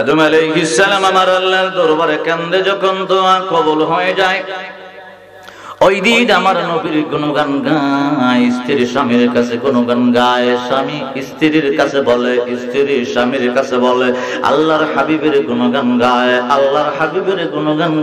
S2: আদম আলাইহিস সালাম আমার আল্লাহর দরবারে কান্দে যখন দোয়া কবুল হয়ে যায় ওই দিন আমার নবীর গায় স্বামীর কাছে গায়। স্বামী স্ত্রীর কাছে বলে স্বামীর কাছে বলে, আল্লাহর হাবিবের গায়, আল্লাহর হাবিবের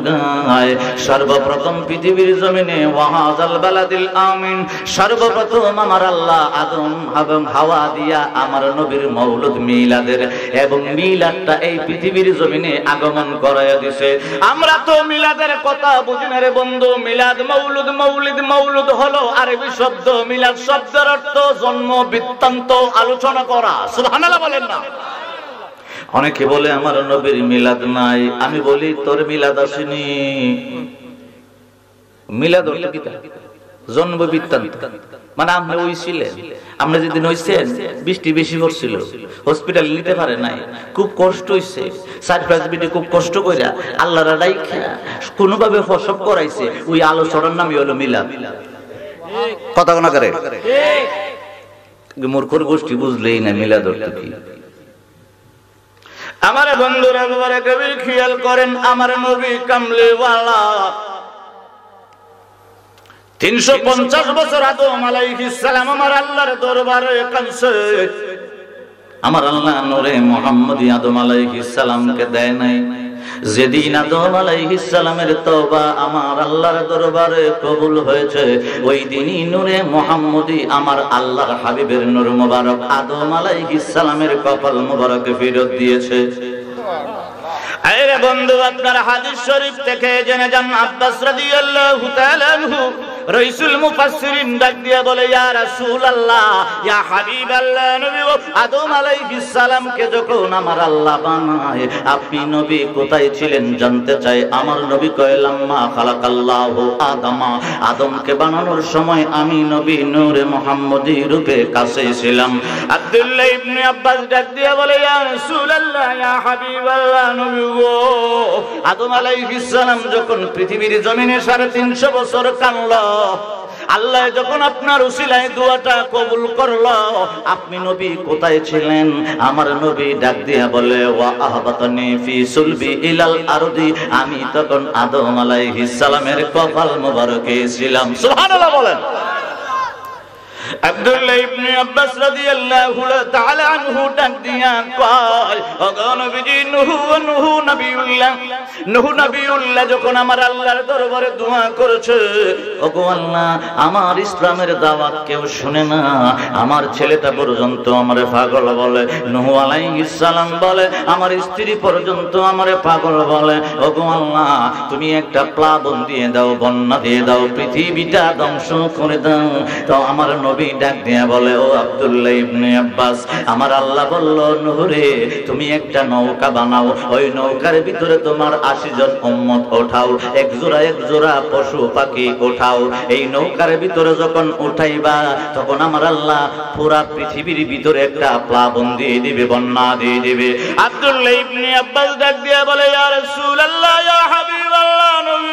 S2: গায়। সর্বপ্রথম পৃথিবীর জমিনে ওয়াহাজাল বালাদিল আমিন। সর্বপ্রথম আমার আল্লাহ আদম এবং হাওয়া দিয়া আমার নবীর মৌলুদ মিলাদের এবং মিলাদটা এই পৃথিবীর জমিনে আগমন করাইয়া দিছে। আমরা তো মিলাদের কথা বুঝি না রে বন্ধু, মিলাদ মৌলুদ, মৌলিদ, মৌলুদ হলো আরবি শব্দ, মিলাদ শব্দের অর্থ জন্ম, বৃত্তান্ত, আলোচনা করা। সুবহানাল্লাহ বলেন না। অনেকে বলে, আমার নবীর মিলাদ নাই। আমি বলি, তোর মিলাদ আসেনি। মিলাদ অর্থ? জন্ম বৃত্তান্ত মানে আপনি হইছিলেন। আপনি যেদিন হইছেন, বৃষ্টি বেশি পড়ছিল। হসপিটাল নিতে পারে নাই। খুব কষ্ট পাঁচ মিনিট খুব কষ্ট রাইখা কোনোভাবে ফসব করাইছে। ওই নামই হলো কথা করে? গোষ্ঠী বুঝলেই না অর্থ কি। আমার বন্ধুরা খেয়াল করেন, আমার নবী কামলেওয়ালা তিনশো পঞ্চাশ বছর আদম আলাইহিস আমার আল্লাহর দরবারে কানছে আমার আল্লাহ নূরে মোহাম্মদ আদম আলাইহিস দেয় নাই। যেদিন আদম আলাইহিস সালামের তওবা আমার আল্লাহর দরবারে কবুল হয়েছে, ওই দিনই নূরে মোহাম্মদী আমার আল্লাহর হাবিবের নূর মোবারক আদম আলাইহিস কপাল মোবারকে ফেরত দিয়েছে। আরে বন্ধু, আপনার হাদিস শরীফ থেকে জেনে যান আব্বাস রাদিয়াল্লাহু তাআলা মুফাসসিরিন ডাক দিয়া বলে, ইয়া রাসূলুল্লাহ, ইয়া নবী আদম আলাইহিস যখন আমার আল্লাহ বানায়, আপনি নবী কোথায় ছিলেন জানতে চাই? আমার নবী কয়, লাম্মা খালাকাল্লাহু আদমা। আদমকে বানানোর সময় আমি নবী নূরে মুহাম্মদী রূপে কাছে ছিলাম। আব্দুল্লাহ ইবনে আব্বাস ডাক দিয়া বলে, ইয়া রাসূলুল্লাহ, ইয়া হাবিবাল্লাহ, নবী আদম আলাইহিস সালাম যখন পৃথিবীর জমিনে সাড়ে তিনশো বছর কানল আল্লাহ যখন আপনার উসিলায় দোয়াটা কবুল করল, আপনি নবী কোথায় ছিলেন? আমার নবী ডাক দিয়া বলে ইলাল আরদি। আমি তখন আদম আলাইহিস সালামের কপাল মোবারকে ছিলাম। সুবহানাল্লাহ বলেন। আমার ইসলামের দাওয়াত কেউ শুনে না, আমার ছেলেটা পর্যন্ত আমারে পাগল বলে, নুহু আলাইহিস সালাম বলে, আমার স্ত্রী পর্যন্ত আমারে পাগল বলে, ওগো তুমি একটা প্লাবন দিয়ে দাও, বন্যা দিয়ে দাও, পৃথিবীটা ধ্বংস করে দাও, তো আমার নবী ডাক দিয়া বলে, ও আব্দুল্লাহ ইবনে আব্বাস, আমার আল্লাহ বলল, নহরে, তুমি একটা নৌকা বানাও। ওই নৌকার ভিতরে তোমার আশি জন উম্মত ওঠাও। এক জোড়া এক জোড়া পশু পাখি ওঠাও। এই নৌকার ভিতরে যখন উঠাইবা, তখন আমার আল্লাহ পুরা পৃথিবীর ভিতরে একটা প্লাবন দিয়ে দিবে, বন্যা দিয়ে দিবে। আব্দুল্লাহ ইবনে আব্বাস ডাক দিয়া বলে, ইয়া রাসূলুল্লাহ, ইয়া হাবিবাল্লাহ, নবী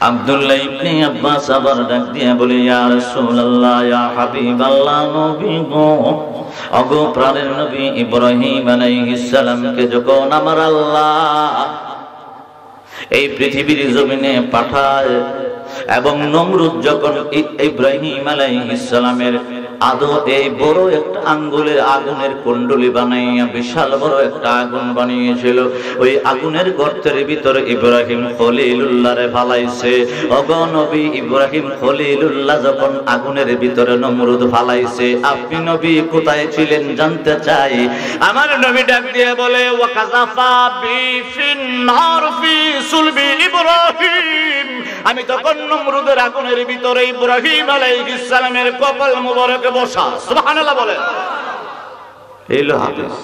S2: আব্দুল্লাহ ইবনে আব্বাস আবার ডাক দিয়ে বলে, ইয়া রাসূলুল্লাহ, ইয়া হাবিবাল্লাহ, নবী গো, অগো প্রাণের নবী ইব্রাহিম আলাইহিস সালামকে যখন আমার আল্লাহ এই পৃথিবীর জমিনে পাঠায় এবং নমরুদ যখন ইব্রাহিম আলাইহিস সালামের আদো এই বড় একটা আঙ্গুলের আগুনের কুণ্ডলি বানাইয়া বিশাল বড় একটা আগুন বানিয়েছিল। ওই আগুনের গর্তের ভিতরে ইব্রাহিম খলিলুল্লাহরে ফালাইছে। অগনবী ইব্রাহিম খলিলুল্লাহ যখন আগুনের ভিতরে নমরুদ ফালাইছে, আপনি নবী কোথায় ছিলেন জানতে চাই? আমার নবী ডাক দিয়ে বলে ওয়াকাজাফা বি ফিন্নার ফি সুলবি ইব্রাহিম। আমি তখন নমরুদের আগুনের ভিতরে ইব্রাহিম আলাইহিস সালামের কপাল মোবারকে বসা সুবহানাল্লাহ বলেন। এই হলো হাদিস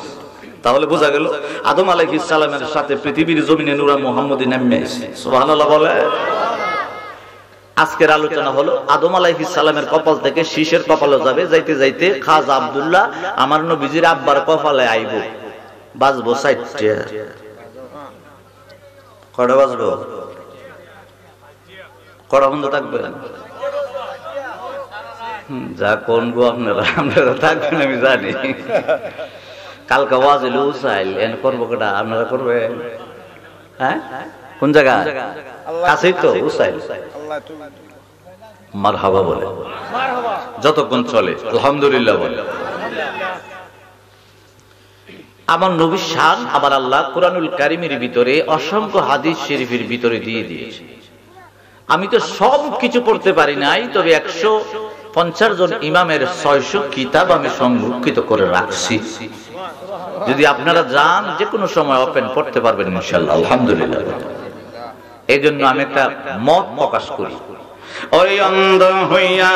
S2: তাহলে বোঝা গেল, আদম আলাইহিস সালামের সাথে পৃথিবীর জমিনে নূরা মুহাম্মদী নেমে এসেছে। সুবহানাল্লাহ বলে। আজকের আলোচনা হলো, আদম আলাইহিস সালামের কপাল থেকে শীষের কপালে যাবে, যাইতে যাইতে খাজা আব্দুল্লাহ আমার নবীজির আব্বার কপালে আইব। বাজবো সাইটে কটা বাজবো? কটা বন্ধ থাকবে? যা কোন গো আপনারা আপনারা থাকবেন আমি জানি। কালকে ওয়াজিল উসাইল এন করব কেটা আপনারা করবেন? হ্যাঁ? কোন জায়গা? কাছেই তো উসাইল মার হাবা বলে। যতক্ষণ চলে আলহামদুলিল্লাহ বলে। আমার নবী শান আবার আল্লাহ কোরআনুল কারিমের ভিতরে অসংখ্য হাদিস শরীফের ভিতরে দিয়ে দিয়েছে। আমি তো সব কিছু পড়তে পারি নাই তবে একশো পঞ্চাশ জন ইমামের ছয়শো কিতাব আমি সংরক্ষিত করে রাখছি। যদি আপনারা যান যে কোনো সময় ওপেন পড়তে পারবেন ইনশাল্লাহ আলহামদুলিল্লাহ। এই জন্য আমি একটা মত প্রকাশ করি। ওই অন্ধ হইয়া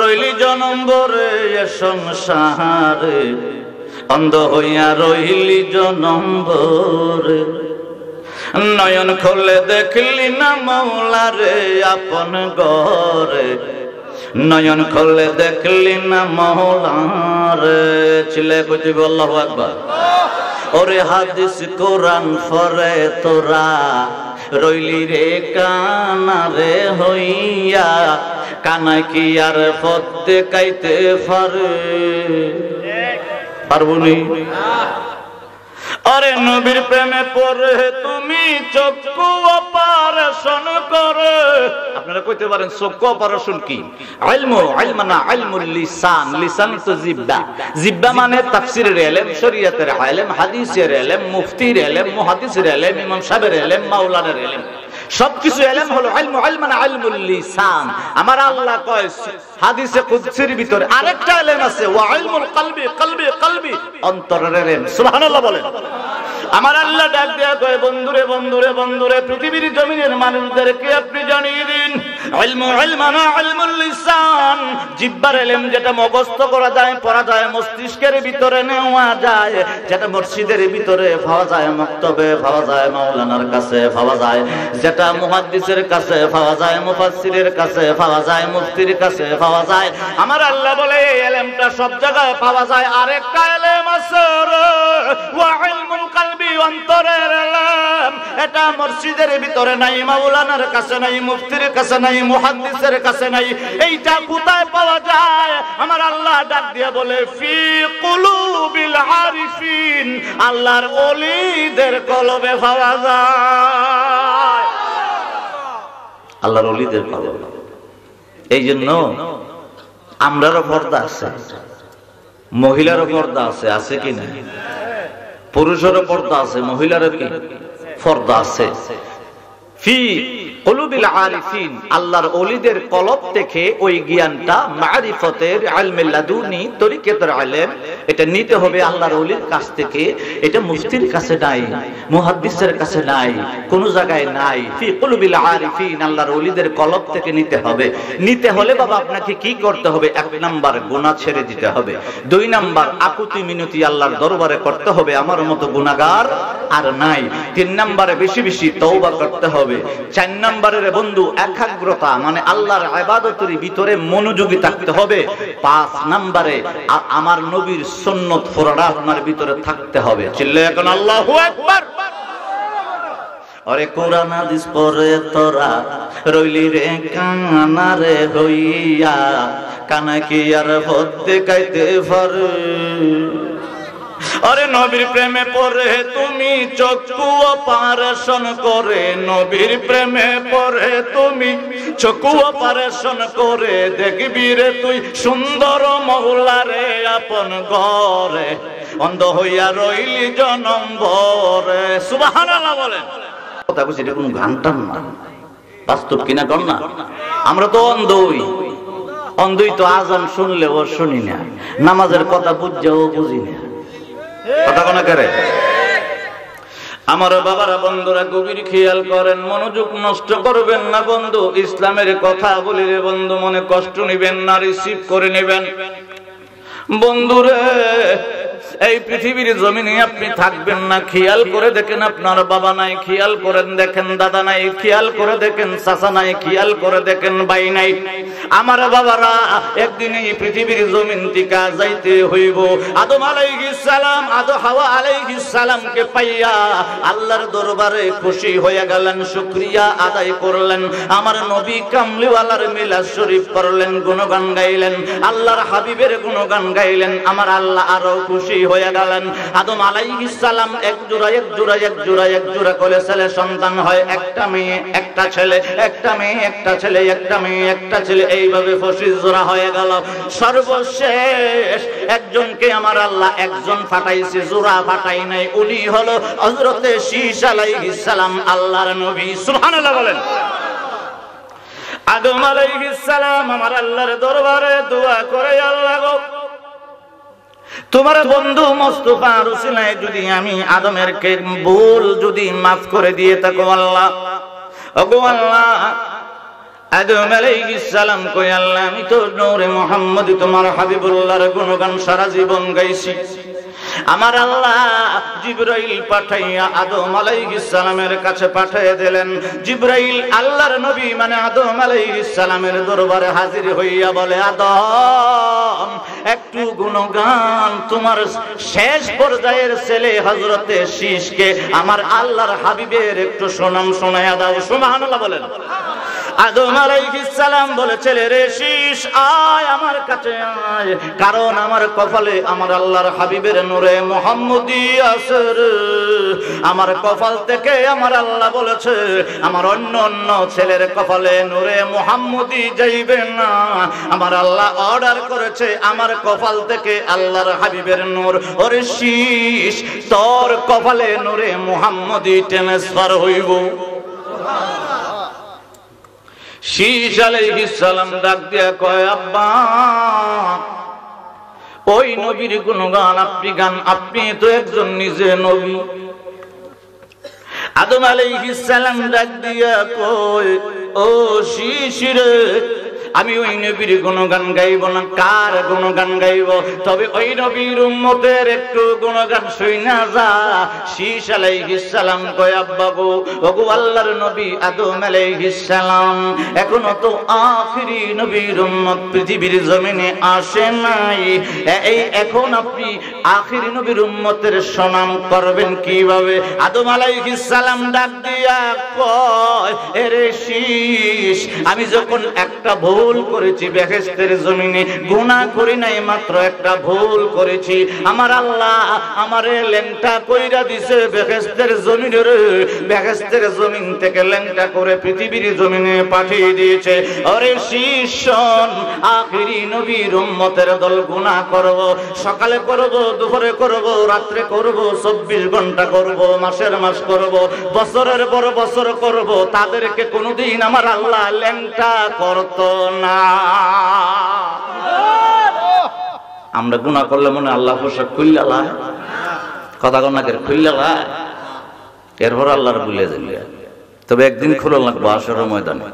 S2: রইলি জনম বরে এ সংসারে। অন্ধ হইয়া রইলি জনম বরে নয়ন খোলে দেখলি না মৌলা রে আপন গরে নয়ন খোলে দেখলি না মৌলা রে ছিলে কইতে আল্লাহু আকবার। ওরে হাদিস কোরআন ফরে তোরা, রইলি রে কানা রে হইয়া কানা কি আর পদ্মে কাইতে পারে পারবনি আরে নবীর প্রেমে পড়ে তুমি চক্ষু অপারেশন করে। আপনারা কইতে পারেন, চক্ষু অপারেশন কি? ইলমু ইলমানা ইলমুল লিসান লিসান তো জিব্বা। জিব্বা মানে তাফসীরের ইলম শরীয়তের ইলম হাদিসের ইলম মুফতির ইলম মুহাদ্দিসের ইলম ইমাম সাহেবের ইলম মাওলানার ইলম সবকিছু এলেম হলো ইলমু ইলমানা ইলমুল লিসান। আমার আল্লাহ কয় হাদিসে কুদসির ভিতরে আরেকটা এলেম আছে কলবি কলবি কলবি। অন্তরের এলেম সুবহানাল্লাহ বলেন। আমার আল্লাহ ডাক দেয়া কয়, বন্ধুরে বন্ধুরে বন্ধুরে, পৃথিবীর জমিনের আপনি জানিয়ে দিন লিসান। যেটা মুখস্থ করা যায়, পড়া যায়, মস্তিষ্কের ভিতরে নেওয়া যায়, যেটা মসজিদের ভিতরে পাওয়া যায়, মক্তবে পাওয়া যায়, মাওলানার কাছে পাওয়া যায়, যেটা মুহাদ্দিসের কাছে পাওয়া যায়, মুফাসসিরের কাছে পাওয়া যায়, মুফতির কাছে যায়। আমার আল্লাহ বলে, এই ইলমটা সব জায়গায় পাওয়া যায়। আরেকটা ইলম আছে এটা নাই কাছে নাই কাছে নাই কাছে নাই। এইটা পাওয়া যায়? আল্লাহ ডাক বলে, ফি আল্লাহর ওলিদের কলবে পাওয়া যায়। ওলিদের কলবে। এই জন্য আমরারও পর্দা আছে, মহিলারও পর্দা আছে আছে কি না? পুরুষেরও পর্দা আছে, মহিলারও কি? পর্দা আছে। কলব থেকে নিতে হবে নিতে হলে বাবা আপনাকে কি করতে হবে? এক নাম্বার গুনাহ ছেড়ে দিতে হবে। দুই নাম্বার আকুতি মিনতি আল্লাহর দরবারে করতে হবে। আমার মতো গুনাহগার আর নাই। তিন নাম্বারে বেশি বেশি তওবা করতে হবে। চার নাম্বারের বন্ধু একাগ্রতা মানে আল্লাহর ইবাদতের ভিতরে মনোযোগী থাকতে হবে। পাঁচ নাম্বারে আমার নবীর সুন্নত পড়াশোনার ভিতরে থাকতে হবে। চিল্লে এখন আল্লাহু অরে কোরআন হাদিস পরে তোরা, রইলি রে কানারে হইয়া কানা কি আর হতে কাইতে পারে আরে নবীর প্রেমে পড়ে তুমি চক্ষু অপারেশন করে। নবীর প্রেমে পড়ে তুমি চক্ষু অপারেশন করে। দেখবি রে তুই সুন্দর মহুলারে আপন ঘরে। অন্ধ হইয়া রইলি জনম ভরে। সুবহানাল্লাহ বলেন। কথা বলছি, এটা কোনো গান টান না। বাস্তব কিনা কর না? আমরা তো অন্ধই। অন্ধই তো আজান শুনলেও শুনি না। নামাজের কথা বুঝছেও বুঝি না। কথা কোনা করে আমার বাবারা বন্ধুরা গভীর খেয়াল করেন, মনোযোগ নষ্ট করবেন না বন্ধু, ইসলামের কথা বলি রে বন্ধু মনে কষ্ট নিবেন না, রিসিভ করে নেবেন। বন্ধুরে, এই পৃথিবীর জমিনে আপনি থাকবেন না, খেয়াল করে দেখেন আপনার বাবা নাই, খেয়াল করেন দেখেন দাদা নাই, খেয়াল করে দেখেন চাচা নাই, খেয়াল করে দেখেন ভাই নাই। আমার বাবারা, একদিন এই পৃথিবীর জমিন টিকা যাইতে হইব। আদম আলাইহিস সালাম আদো হাওয়া আলাইহিস সালামকে পাইয়া আল্লাহর দরবারে খুশি হয়ে গেলেন, শুকরিয়া আদায় করলেন। আমার নবী কামলিওয়ালার মিলাদ শরীফ করলেন গুণগান গাইলেন, আল্লাহর হাবিবের গুণগান গাইলেন, আমার আল্লাহ আরও খুশি হয়ে গেলেন। আদম আলাইহিস সালাম এক জোড়া এক জোড়া এক জোড়া এক জোড়া করে ছেলে সন্তান হয়, একটা মেয়ে, একটা ছেলে, একটা মেয়ে, একটা ছেলে, একটা মেয়ে, একটা ছেলে। এইভাবে পঁচিশ জোড়া হয়ে গেল। সর্বশেষ একজনকে আমার আল্লাহ একজন ফাটাইছে, জোড়া ফাটাই নাই। উনি হলো হজরতে শীষ আলাইহিস সালাম, আল্লাহর নবী। সুবহানাল্লাহ বলেন। আদম আলাইহিস সালাম আমার আল্লাহর দরবারে দোয়া করে, আল্লাহ গো, তোমার বন্ধু মোস্তফা রুসিলায় যদি আমি আদমের কে ভুল যদি মাফ করে দিয়ে থাকো, আল্লাহ। আল্লাহ আদম সালাম কই আল্লাহ আমি তো নূরে মুহাম্মদ তোমার হাবিবুল্লাহর গুণগান সারা জীবন গাইছি। আমার আল্লাহ জিব্রাইল পাঠাইয়া আদম আলাইহিস সালামের কাছে পাঠিয়ে দিলেন। জিব্রাইল আল্লাহর নবী মানে আদম আলাইহিস সালামের দরবারে হাজির হইয়া বলে, আদম, একটু গুণগান। তোমার শেষ পর্যায়ের ছেলে হযরতে শীষকে আমার আল্লাহর হাবিবের একটু সুনাম শোনায়া দাও। সুবহানাল্লাহ বলেন। আদম আলাইহিস সালাম বলে, ছেলে রে শীষ আয় আমার কাছে আয়। কারণ আমার কপালে আমার আল্লাহর হাবিবের নূরে মুহাম্মদি আছে আমার কপাল থেকে আমার আল্লাহ বলেছে, আমার অন্য অন্য ছেলের কপালে নূরে মুহাম্মদি যাইবে না। আমার আল্লাহ অর্ডার করেছে, আমার কপাল থেকে আল্লাহর হাবিবের নূর। ওরে শীষ তোর কপালে নূরে মুহাম্মদি ট্রান্সফার হইব। শীষ আলাইহিস সালাম ডাক দিয়া কয়, আব্বা ওই নবীর কোন গান আপনি গান, আপনি তো একজন নিজে নবী। আদম আলাইহিস সালাম ডাক দিয়া কই ও শিশিরে আমি ওই নবীর গুণগান গাইব না, কার গুণগান গাইব? তবে ওই নবীর উম্মতের একটু গুণগান শুই না যা। শীষ আলাইহিস সালাম কয় আব্বা গো ওগো আল্লাহর নবী আদম আলাইহিস সালাম, এখনও তো আখিরি নবীর উম্মত পৃথিবীর জমিনে আসে নাই। এই এখন আপনি আখিরি নবীর উম্মতের সুনাম করবেন কীভাবে? আদম আলাইহিস সালাম ডাক দিয়া কয়, এরে শীষ, আমি যখন একটা ভুল করেছি বেহেস্তের জমিনে গুনাহ করি নাই, মাত্র একটা ভুল করেছি। আমার আল্লাহ আমারে লেংটা কইরা দিছে বেহেস্তের জমিনে রে বেহেস্তের জমিন থেকে লেংটা করে পৃথিবীর জমিনে পাঠিয়ে দিয়েছে। আরে শীষন আখিরি নবীর উম্মতের দল গুনাহ করব, সকালে করব, দুপুরে করব, রাত্রে করব, চব্বিশ ঘণ্টা করব, মাসের মাস করব, বছরের পর বছর করব, তাদেরকে কোনোদিন আমার আল্লাহ লেংটা করত না। আমরা গুনাহ করলে মনে আল্লাহ পোশাক খুললা কথা কন্যাকে খুললা এরপর আল্লাহর ভুলে দিল তবে একদিন খুলে লাগবো আসর ময়দানে।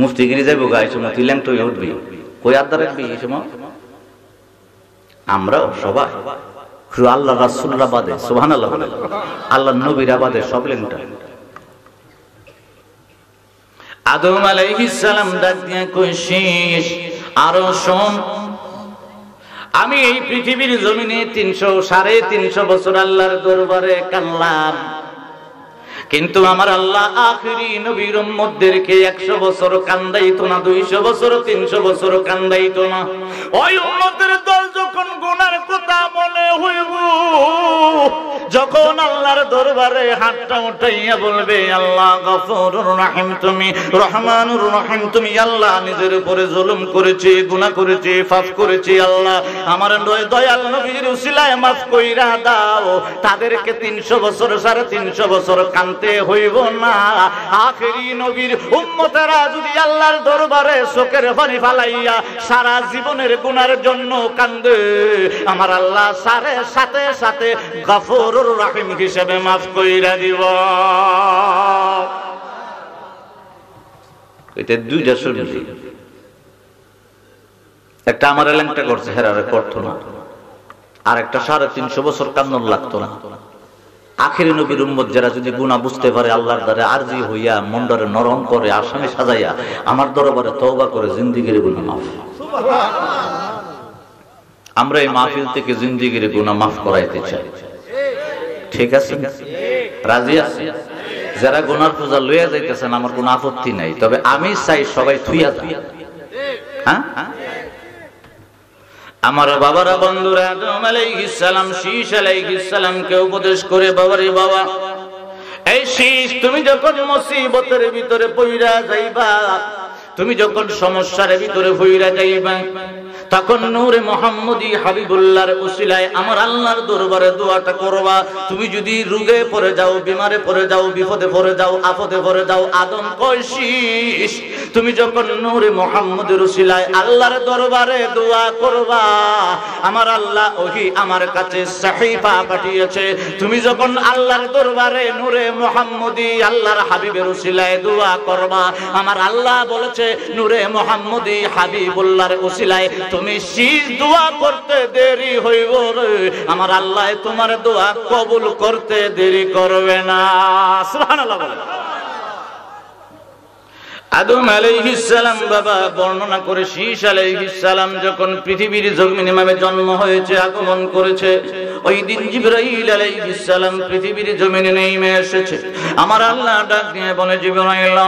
S2: মুফতিগিরি যাইব গাইছে মুফতি ল্যাং তো উঠবি। কই আড্ডা রাখবি এই সময়? আমরাও সবাই। আল্লাহ রাসুল্লাহ বাদে সোহান আল্লাহ আল্লাহ নবীরা বাদে, সব লেংটা আদম সালাম ডাক দিয়া কই শেষ, আরও শোন। আমি এই পৃথিবীর জমিনে তিনশো সাড়ে তিনশো বছর আল্লাহর দরবারে কানলাম কিন্তু আমার আল্লাহ আখিরি নবীর উম্মতদেরকে একশো বছর কান্দাইতো না, দুইশো বছর, তিনশো বছর কান্দাইতো না। ওই উম্মতের দল যখন গুনার কথা মনে হইব, যখন আল্লাহর দরবারে হাতটা উঠাইয়া বলবে, আল্লাহ রহিম তুমি, রহমানুর রহিম তুমি, আল্লাহ নিজের উপরে জুলুম করেছি, গুনাহ করেছি পাপ করেছি, আল্লাহ আমার দয়- দয়াল নবীর উসিলায় মাফ কইরা দাও। তাদেরকে তিনশো বছর সাড়ে তিনশো বছর কানতে হইব না। আখেরি নবীর উম্মতেরা যদি আল্লাহর দরবারে চোখের পানি ফালাইয়া সারা জীবনের গুনার জন্য কান্দে, আমার আল্লাহ সারে সাথে সাথে গফুরুর রহিম হিসেবে মাফ কইরা দিব। এটা দুইটা শুনছি একটা আমার এলাংটা করছে হেরারে করতো না। আর একটা সাড়ে তিনশো বছর কান্দন লাগতো না। আখেরি নবীর উম্মত যারা যদি গুণা বুঝতে পারে, আল্লাহর দ্বারে আরজি হইয়া মন্ডরে নরম করে, আসামি সাজাইয়া আমার দরবারে তওবা করে, জিন্দিগির গুণা মাফ। আমরা এই মাহফিল থেকে জিন্দিগির গুণা মাফ করাইতে চাই। ঠিক আছে? রাজি আছে যারা গুনার পূজা লইয়া যাইতেছেন, আমার কোনো আপত্তি নাই। তবে আমি চাই সবাই থুইয়া যান হ্যাঁ? আমার বাবারা, বন্ধুরা, আদম আলাইহিস সালাম, শীষ আলাইহিস উপদেশ করে, বাবারে বাবা, এই শীষ, তুমি যখন মুসিবতের ভিতরে পইরা যাইবা, তুমি যখন সমস্যার ভিতরে পইরা যাইবা তখন নূরে মোহাম্মদী হাবিবুল্লাহর উসিলায় আমার আল্লাহর দরবারে দোয়াটা করবা। তুমি যদি রোগে পড়ে যাও, বিমারে পড়ে যাও, বিপদে পড়ে যাও, আপদে পড়ে যাও, আদম কয়শিস তুমি যখন নূরে মোহাম্মদের উসিলায় আল্লাহর দরবারে দোয়া করবা, আমার আল্লাহ ওহি আমার কাছে সাহিফা পাঠিয়েছে। তুমি যখন আল্লাহর দরবারে নূরে মোহাম্মদী আল্লাহর হাবিবের উসিলায় দোয়া করবা, আমার আল্লাহ বলেছে, নূরে মোহাম্মদী হাবিবুল্লাহর উসিলায় তুমি শীষ দোয়া করতে দেরি হইব রে। আমার আল্লাহ তোমার দোয়া কবুল করতে দেরি করবে না। সুবহানাল্লাহ আদম আলাইহিস সালাম বাবা বর্ণনা করে শীষ আলাইহিস সালাম যখন পৃথিবীর জমিনে নামে জন্ম হয়েছে, আগমন করেছে, ওই দিন জিবরাইল আলাইহিস সালাম পৃথিবীর জমিনে নেমে এসেছে। আমার আল্লাহ ডাক দিয়ে বলে, জিবরাইল,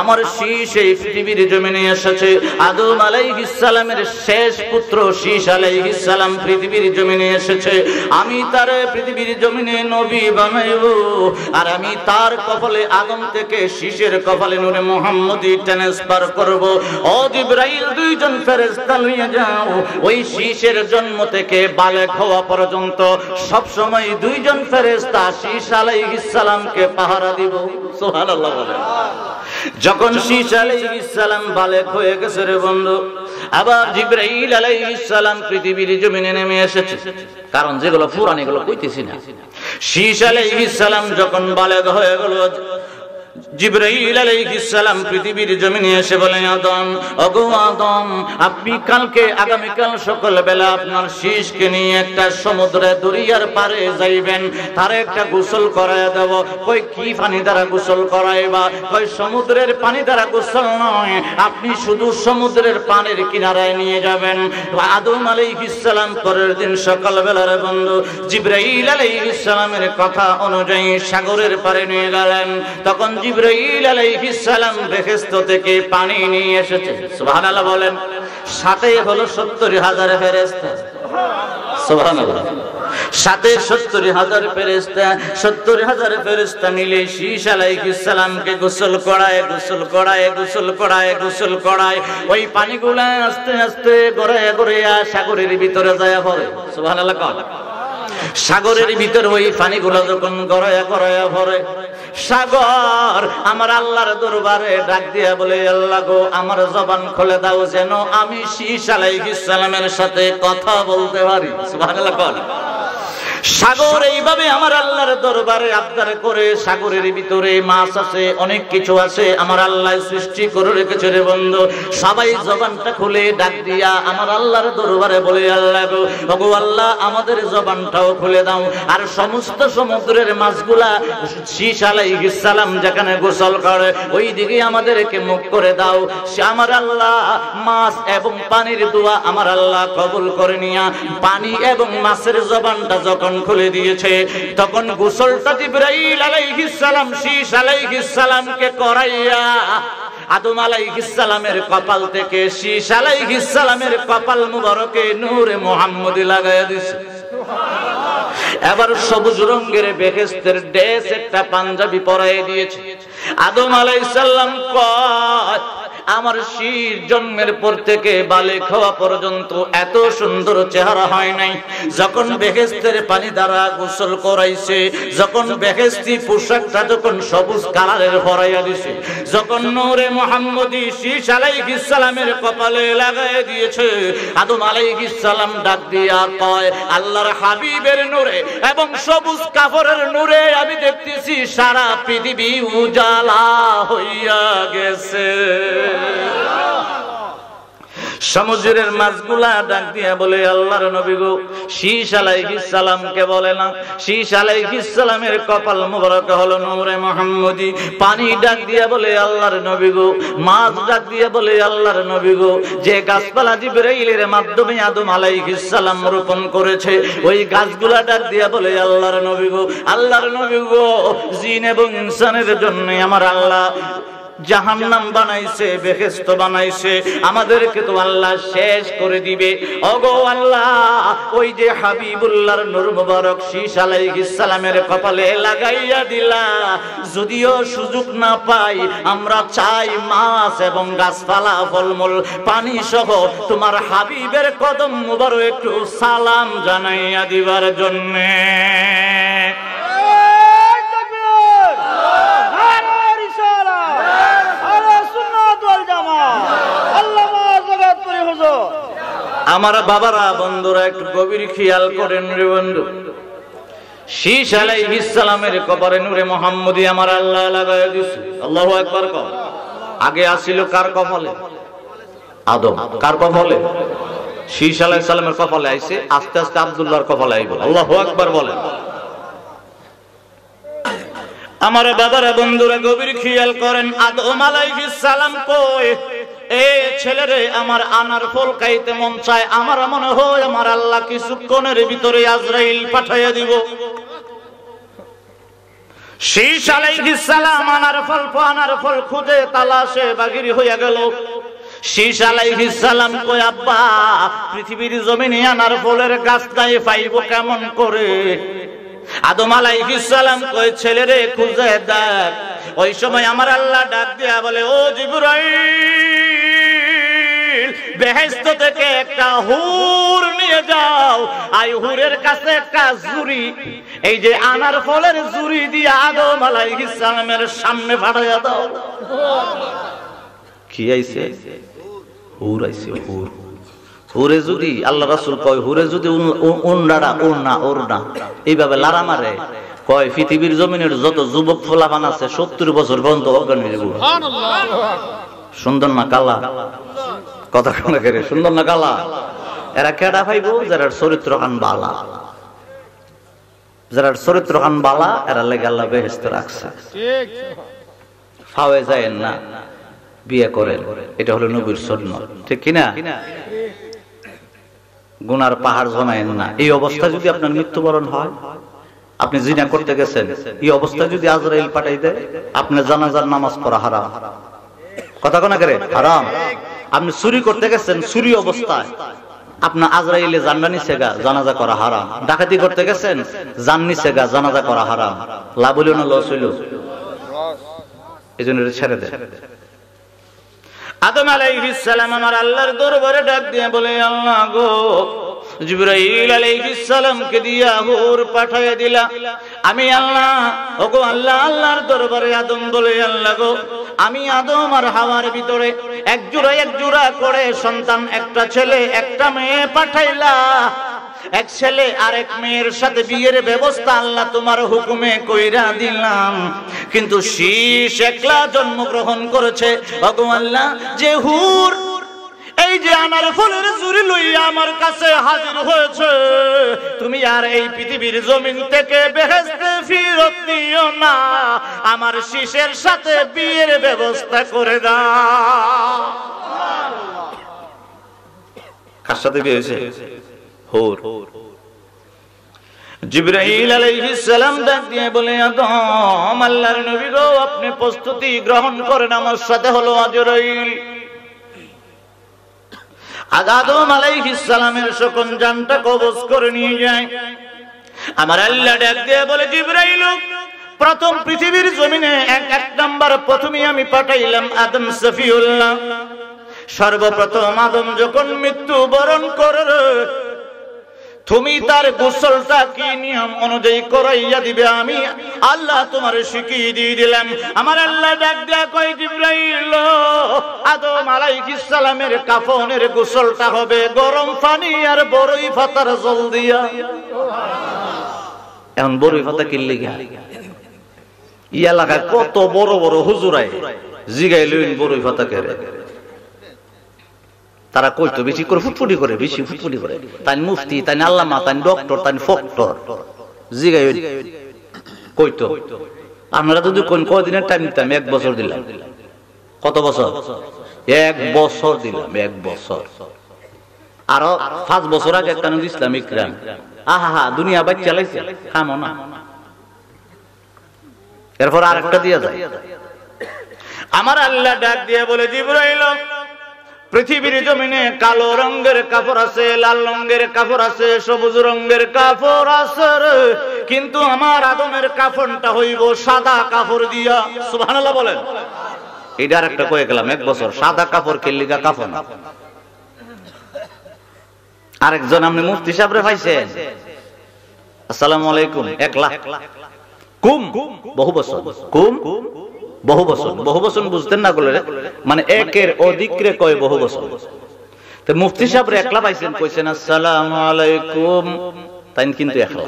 S2: আমার শীষ এই পৃথিবীর জমিনে এসেছে। আদম আলাইহিস সালামের শেষ পুত্র শীষ আলাইহিস সালাম পৃথিবীর জমিনে এসেছে। আমি তার পৃথিবীর জমিনে নবী বানাইব, আর আমি তার কপালে আদম থেকে শীষের কপালে নূরে মোহাম্মদী ট্রান্সফার করব। ও জিবরাইল, দুইজন লইয়া যাও। ওই শীষের জন্ম থেকে বালেক হওয়া পর্যন্ত সব সময় দুইজন শীষ আলাইহিস পাহারা দিব। সুবহানাল্লাহ যখন শীষ বালেক হয়ে গেছে রে বন্ধু, আবার জিব্রাইল পৃথিবীর জমিনে নেমে এসেছে। কারণ যেগুলো পুরান এগুলো কইতেছি না। শীষ আলাইহিসসালাম যখন বালেক হয়ে গেল জিব্রাইল সালাম পৃথিবীর জমিনে এসে বলে, আদম, ওগো আদম, আপনি কালকে আপনার নিয়ে একটা সমুদ্রে দরিয়ার পারে যাইবেন। একটা গোসল দেব। কই কি পানি দ্বারা গোসল করাইবা? কই সমুদ্রের পানি দ্বারা গোসল নয়। আপনি শুধু সমুদ্রের পানির কিনারায় নিয়ে যাবেন। আদম সালাম পরের দিন সকাল বেলার বন্ধু, জিব্রাইল সালামের কথা অনুযায়ী সাগরের পারে নিয়ে গেলেন। তখন জিব্রাইল আলাইহিস সালাম বেহেশত থেকে পানি নিয়ে এসেছে। সুবহানাল্লাহ বলেন সাথে হলো ফেরেশতা। সুবহানাল্লাহ। সাথে গোসল করায় গোসল করায় গোসল করায় গোসল করায়। ওই পানিগুলা আস্তে আস্তে গড়ায় গড়াইয়া সাগরের ভিতরে যায় পড়ে কন। সাগরের ভিতর ওই পানিগুলো যখন গড়ায়া গড়ায়া ভরে সাগর, আমার আল্লাহর দরবারে ডাক দিয়া বলে, আল্লাহ গো, আমার জবান খুলে দাও যেন আমি শীষ আলাইহিস সালামের সাথে কথা বলতে পারি। সুবহানাল্লাহ সাগর এইভাবে আমার আল্লাহর দরবারে আবদার করে, সাগরের ভিতরে মাছ আছে, অনেক কিছু আছে, আমার আল্লাহ সৃষ্টি করে রেখেছে রে বন্ধু। সবাই জবানটা খুলে ডাক দিয়া আমার আল্লাহর দরবারে বলে, আল্লাহ গো আল্লাহ, আমাদের জবানটাও খুলে দাও। আর সমস্ত সমুদ্রের মাছগুলা আলাইহিস সালাম যেখানে গোসল করে ওই দিকে আমাদেরকে মুখ করে দাও। সে আমার আল্লাহ, মাছ এবং পানির দোয়া আমার আল্লাহ কবুল করে নিয়া, পানি এবং মাছের জবানটা যখন খুলে দিয়েছে। তখন গোসলটা জিব্রাইল শীষ করাইয়া আদম আলাইহিস সালামের কপাল থেকে শীষ আলাইহিস সালামের কপাল মুবারকে নূরে মুহাম্মদি লাগাইয়া দিছে। এবার সবুজ রঙের বেহেস্তের ড্রেস একটা পাঞ্জাবি পরাই দিয়েছে। আদম আলাইহিস সালাম কয় আমার শির জন্মের পর থেকে বালে খাওয়া পর্যন্ত এত সুন্দর চেহারা হয় নাই। যখন বেহেস্তের পানি দ্বারা গোসল করাইছে, যখন বেহেস্তি পোশাকটা যখন সবুজ কালারের ভরাইয়া দিছে, যখন নূরে মোহাম্মদী শীষ আলাইহিস সালামের কপালে লাগাই দিয়েছে, আদম আলাইহিস সালাম ডাক দিয়া কয়, আল্লাহর হাবিবের নূরে এবং সবুজ কাপড়ের নূরে আমি দেখতেছি সারা পৃথিবী উজালা হইয়া গেছে। সমুদ্রের মাছগুলা ডাক দিয়া বলে, আল্লাহর নবী গো, শীষ আলাইহিস সালামকে বলে না? শীষ আলাইহিস সালামের কপাল মুবারক হলো নূরে মুহাম্মদি। পানি ডাক দিয়া বলে, আল্লাহর নবী গো, মাছ ডাক দিয়া বলে, আল্লাহর নবী গো, যে গাছপালা জিবরাইলের মাধ্যমে আদম আলাইহিস সালাম রোপণ করেছে, ওই গাছগুলা ডাক দিয়া বলে, আল্লাহর নবী গো, আল্লাহর নবী গো, জিন এবং ইনসানের জন্য আমার আল্লাহ জাহান্নাম বানাইছে বেহেস্ত বানাইছে। আমাদেরকে তো আল্লাহ শেষ করে দিবে। ওগো আল্লাহ, ওই যে হাবিবুল্লাহর নূর মুবারক শীষ আলাইহিস সালামের কপালে লাগাইয়া দিলা। যদিও সুযোগ না পাই, আমরা চাই মাছ এবং গাছপালা, ফলমূল পানি সহ তোমার হাবিবের কদম মুবারক একটু সালাম জানাইয়া দিবার জন্যে
S5: এই তাকবীর! নারে রিসালাত! আরে সুন্নাত ওয়াল জামাত! আল্লামা জগৎপুরি হুজুর!
S2: আমার বাবারা, বন্ধুরা, একটু গভীর খেয়াল করেন রে বন্ধু। শীষ আলাইহিস সালামের কবরে নূরে মোহাম্মদী আমার আল্লাহ লাগায় দিছে। আল্লাহু আকবার কর আগে আসিল কার কপালে? আদম। কার কপালে? শীষ আলাইহিস সালামের কপালে আইছে, আস্তে আস্তে আব্দুল্লাহর কপালে আইব। আল্লাহু আকবার বলেন। আমার বাবারা, বন্ধুরা, গভীর খেয়াল করেন, আদম আলাইহিস সালাম কই? এ ছেলেরে, আমার আনার ফল খাইতে মন চায়, আমার মনে হয় আমার আল্লাহ কিছুক্ষণের ভিতরে আজরাইল পাঠাইয়া দিব। সালাম, আনার ফল আনার ফল তালাশে বাগিরি হইয়া গেল। সালাম কই পৃথিবীর জমিনে আনার ফলের গাছ নাই পাইব কেমন করে? আদম আলাইহিস সালাম কই ছেলেরে, খুঁজে দেখ ওই সময় আমার আল্লাহ ডাক দিয়া বলে, ও জিবরাইল বেহেস্ত থেকে একটা হুর নিয়ে যাও। আই হুরের কাছে একটা জুরি এই যে আনার ফলের জুরি দিয়ে আদম সামনে ফাটাইয়া দাও। কি আইছে? হুর আইছে, হুর। হুরে যদি, আল্লাহ রাসূল কয়, হুরে যদি উন্ডাড়া উন্না ওরনা এইভাবে লারা মারে। কয়, পৃথিবীর জমিনের যত যুবক আছে, সত্তর বছর পর্যন্ত সুন্দর না কালা? কথা করে সুন্দর না কালা? এরা কেডা পাইব? যারা চরিত্র খান বালা। যারা চরিত্র খান বালা, এরা লেগে আল্লাহ বেহেস্ত রাখছে। ফাওয়ে যায় না, বিয়ে করেন। এটা হলো নবীর সন্ন ঠিক কিনা? গুনার পাহাড় জমায়েন না। এই অবস্থা যদি আপনার মৃত্যুবরণ হয় আপনি জিনা করতে গেছেন, এই অবস্থা যদি আজরাইল পাঠাই দেয়, আপনার জানাজার নামাজ পড়া হারাম। কথা কোনা করে? হারাম। আপনি চুরি করতে গেছেন, চুরি অবস্থায়। আপনার আজরাইলে জান্নানি সেগা জানাজা করা হারাম। ডাকাতি করতে গেছেন জাননি সেগা জানাজা করা হারাম। লাভ হইল না লস হইল? এই জন্য ছেড়ে দেয় আদম আলাইহিস সালাম আমার আল্লাহর দরবারে ডাক দিয়ে বলে, আল্লাহ গো জিবরাইল আলাইহিস সালামকে দিয়া হুর পাঠিয়ে দিলা। আমি আল্লাহ, ওগো আল্লাহ, আল্লাহর দরবারে আদম বলে, আল্লাহ গো, আমি আদম আর হাওয়ার ভিতরে এক জোড়া এক জোড়া করে সন্তান, একটা ছেলে, একটা মেয়ে পাঠাইলা। এক ছেলে আর এক মেয়ের সাথে বিয়ের ব্যবস্থা আল্লাহ তোমার হুকুমে কইরা দিলাম। কিন্তু শীষ একলা জন্মগ্রহণ করেছে। ভগবাল্লাহ যে হুর এই যে আমার ফলের চুরি লইয়া আমার কাছে হাজির হয়েছে, তুমি আর এই পৃথিবীর জমিন থেকে বেহেস্তে ফিরত নিও না, আমার শিশের সাথে বিয়ের ব্যবস্থা করে দাও। কার সাথে বিয়ে হয়েছে? হুর। আলাইহিস সালাম ডাক দিয়ে বলে, আদম, আল্লাহর নবী গো, আপনি প্রস্তুতি গ্রহণ করেন, আমার সাথে হলো আজরাইল। আজ আদম আলাইহিস সালামের সকল জানটা কবজ করে নিয়ে যায়। আমার আল্লাহ ডাক দিয়ে বলে, জিব্রাইল, প্রথম পৃথিবীর জমিনে এক এক নাম্বার প্রথমেই আমি পাঠাইলাম আদম সফিউল্লাহ সর্বপ্রথম আদম যখন মৃত্যু বরণ করে তুমি তার গোসলটা কি নিয়ম অনুযায়ী করাইয়া দিবে? আমি আল্লাহ তোমার শিখিয়ে দিয়ে দিলাম। আমার আল্লাহ ডাক দেয়া কয়, জিব্রাইল, আদম আলাইহিস সালামের কাফনের গোসলটা হবে গরম পানি আর বড়ই পাতার জল দিয়া। এখন বড়ই পাতা কিনলে গিয়া ই এলাকায় কত বড় বড় হুজুরায় জিগাই লইন বড়ই পাতা কেড়ে। তারা কইতো বেশি করে ফুটফুটি করে বেশি ফুটফুটি করে। তাই মুফতি তাই আল্লামা তাই ডক্টর তাই ফক্টর। জিগাই কইতো। আপনারা যদি কোন কদিনের টাইম দিতাম? এক বছর দিলাম। কত বছর? এক বছর। দিলাম এক বছর। আরও পাঁচ বছর আগে একটা নদী ইসলাম ইকরাম। আহা হা দুনিয়া বাইক চালাইছে। খামো না। এরপর আরেকটা দিয়া যায়। আমার আল্লাহ ডাক দিয়ে বলে জিব্রাইল পৃথিবীর জমিনে কালো রঙের কাপড় আছে, লাল রঙের কাপড় আছে, সবুজ রঙের কাপড় আছে কিন্তু আমার আদমের কাফনটা হইব সাদা কাপড় দিয়া। সুবহানাল্লাহ বলেন। এটার একটা কয়ে গেলাম, এক বছর। সাদা কাপড় কেল্লিগা কাফন? আরেকজন আপনি মুফতি সাহেবরে পাইছেন? আসসালামু আলাইকুম, এক লাখ। কুম? বহু বছর। কুম? বহু বছর বহু বছর বুঝতেন না বলে মানে একের অধিক রে কয় বহু বছর তো মুফতি সাহেব একলা পাইছেন, কইছেন, আসসালামু আলাইকুম। তাই কিন্তু একলা।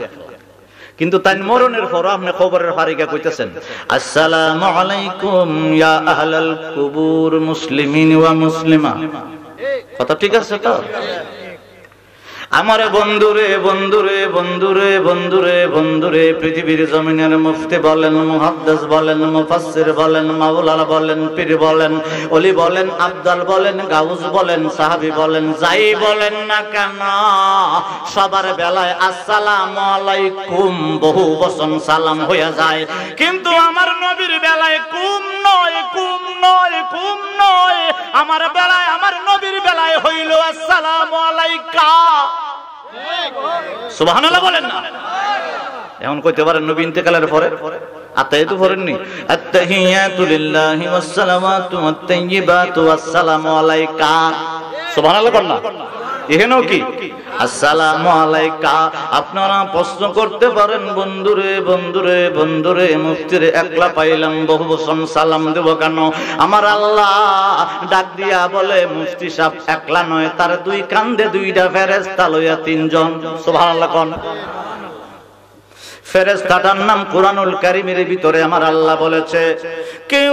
S2: কিন্তু তাই মরণের পর আপনি খবরের ফারিকা কইতেছেন, আসসালামু আলাইকুম ইয়া আহলাল কুবুর মুসলিমিন ওয়া মুসলিমা। কথা ঠিক আছে তো? আমার বন্ধুরে বন্ধুরে বন্ধুরে বন্ধুরে বন্ধুরে, পৃথিবীর জমিনের মুফতি বলেন, মুহাদ্দাস বলেন, মুফাসসির বলেন, মাওলানা বলেন, পীর বলেন, ওলি বলেন, আব্দাল বলেন, গাউস বলেন, সাহাবী বলেন, যাই বলেন না কেন, সবার বেলায় আসসালামু আলাইকুম, বহু বচন সালাম হয়ে যায়। কিন্তু আমার নবীর বেলায় কুম নয় কুম নয় কুম নয়, আমার বেলায়, আমার নবীর বেলায় হইল আসসালামু আলাইকা। সুবহানাল্লাহ বলেন না। এখন কইতে পারেন নবী ইন্তেকালের পরে? আতাই তো পড়েননি আত্তাহিয়াতু লিল্লাহি ওয়াস সালামাতু ওয়াত তাইয়্যিবাতু ওয়াস সালামু আলাইকা। সুবহানাল্লাহ কন্যা এখানেও কি? আসসালামু আলাইকা। আপনারা প্রশ্ন করতে পারেন বন্ধুরে বন্ধুরে বন্ধুরে মুফতিরে একলা পাইলাম বহু বসন সালাম দেব কেন? আমার আল্লাহ ডাক দিয়া বলে মুফতি সাহেব একলা নয় তার দুই কান্দে দুইটা ফেরেস্তা লইয়া তিনজন। সুবহানাল্লাহ কোন। ফেরেস্তাটার নাম কোরআনুল কারিমের ভিতরে আমার আল্লাহ বলেছে কেউ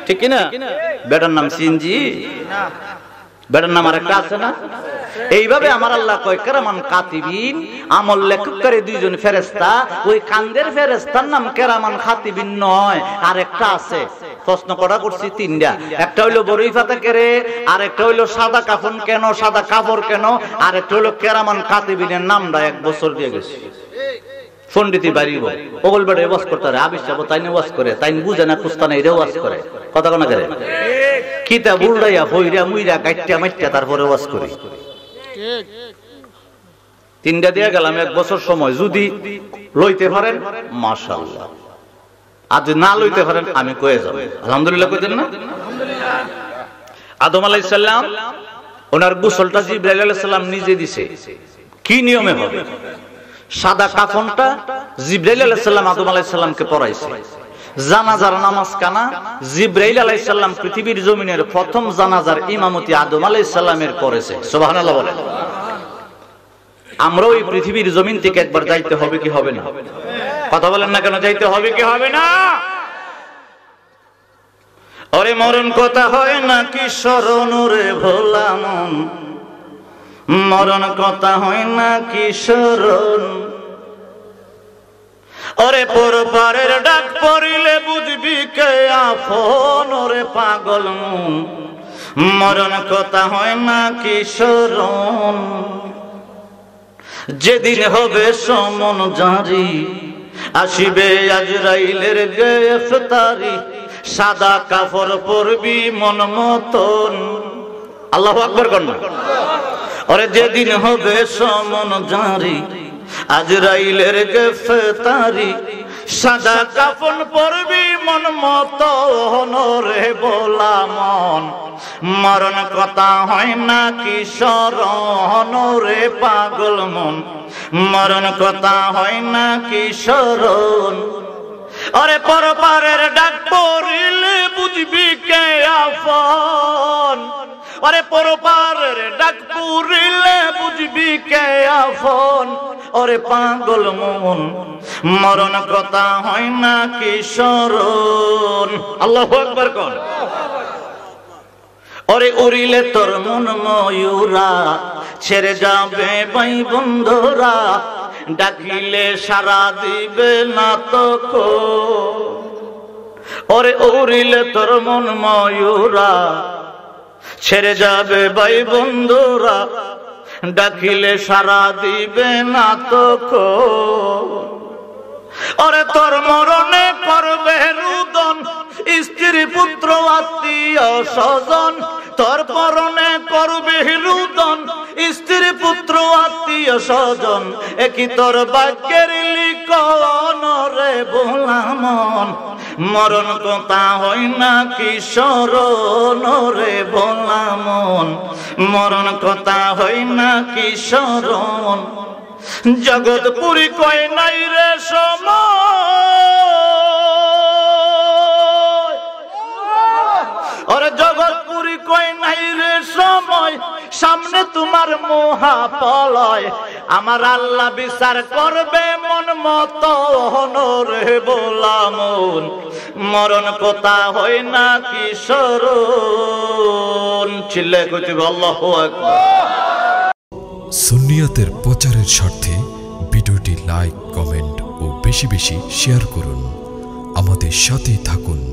S2: ঠিক কি না বেটার নাম সিনজি? বেটার নাম আরেকটা আছে না? এইভাবে আমার আল্লাহ কয় কেরামান কাতিবিন আমল লেখককারী দুইজন ফেরেস্তা ওই কান্দের ফেরেস্তার নাম কেরামান খাতিবিন নয় আরেকটা আছে। প্রশ্ন করা করছি তিনটা। একটা হইল বরই ফাতা কেরে আরেকটা হইল সাদা কাফন কেন সাদা কাপড় কেন আরেকটা হইল কেরামান কাতিবিনের নামটা এক বছর দিয়ে গেছে। পন্ডিতি বাড়িব। ওগল বেড়ে ওয়াজ করতে আবিস যাব, তাই ওয়াজ করে, তাই বুঝে না, কুস্তানে এটাও ওয়াজ করে। কথা কোনা করে? কিতা বুড়াইয়া বইরা মুইরা গাইটা মাইটা তারপরে ওয়াজ করি। তিনটা দিয়ে গেলাম, এক বছর সময়। যদি লইতে পারেন, মাশাআল্লাহ। আর যদি না লইতে পারেন, আমি কয়ে যাব। আলহামদুলিল্লাহ কইতেন না? আদম আলাইহিস ওনার গোসলটা জিব্রাইল আলাইহিস নিজে দিছে। কি নিয়মে হবে? সাদা কাফনটা জিব্রাইল আলাইহিস সালাম আদম আলাইহিস সালামকে পরাইছে। জানাজার নামাজ কানা জিব্রাইল আলাইসাল্লাম পৃথিবীর জমিনের প্রথম জানাজার ইমামতি আদম আলাইহিস সালামের করেছে সুবহানাল্লাহ বলেন। আমরাও এই পৃথিবীর জমিন থেকে একবার যাইতে হবে কি হবে না? কথা বলেন না কেন, যাইতে হবে কি হবে না? অরে মরণ কথা হয় নাকি স্মরণ রে ভোলা মন? মরণ কথা হয় না কি স্মরণ ওরে পরপারের ডাক পড়িলে বুঝবি কে আফন ওরে পাগল মরণ কথা হয় না কি স্মরণ যেদিন হবে সমন জারি, আসিবে আজ রাইলের গ্রেফতারি। সাদা কাপড় পরবি মন মতন আল্লাহ আকবর কন্যা ওরে যেদিন হবে সমন জারি আজরাইলের গ্রেফতারি সাদা কাফন পরবি মন মত রে বলা মন। মরণ কথা হয় না কি স্মরণ রে পাগল মন। মরণ কথা হয় না কি স্মরণ অরে পরপারের ডাক পড়িলে বুঝবি কে আফন। অরে পরপারের ডাক বুঝবি কে আফন ওরে পাগল মন মরণ কথা হয় না কি স্মরণ আল্লাহ একবার কন। ওরে উড়িলে তোর মন ময়ূরা, ছেড়ে যাবে বাই বন্ধুরা, ডাকিলে সারা দিবে না তো ওরে উড়িলে তোর মন ময়ূরা ছেড়ে যাবে ভাই বন্ধুরা ডাকিলে সারা দিবে না তো ওরে তোর মরণে করবে রুদন, স্ত্রী, পুত্র, আত্মীয়, স্বজন। তোর পরনে করবে রুদন, স্ত্রী, পুত্র, আত্মীয়, স্বজন। একই তোর বাক্যের লিখন রে বোলামন মরণ কথা হয় না কি স্মরণ রে বোলামন মরণ কথা হয় না কি স্মরণ জগৎপুরি কয় নাই রে ওরে জগৎপুরি কয় নাই রে সময়? সামনে তোমার মহা পলয় আমার আল্লাহ বিচার করবে মন মত রে বলা মন। মরণ কথা হয় না কি স্মরণ চিল্লে কইতে আল্লাহ
S1: সুন্নিয়াতের প্রচারের স্বার্থে ভিডিওটি লাইক কমেন্ট ও বেশি বেশি শেয়ার করুন। আমাদের সাথেই থাকুন।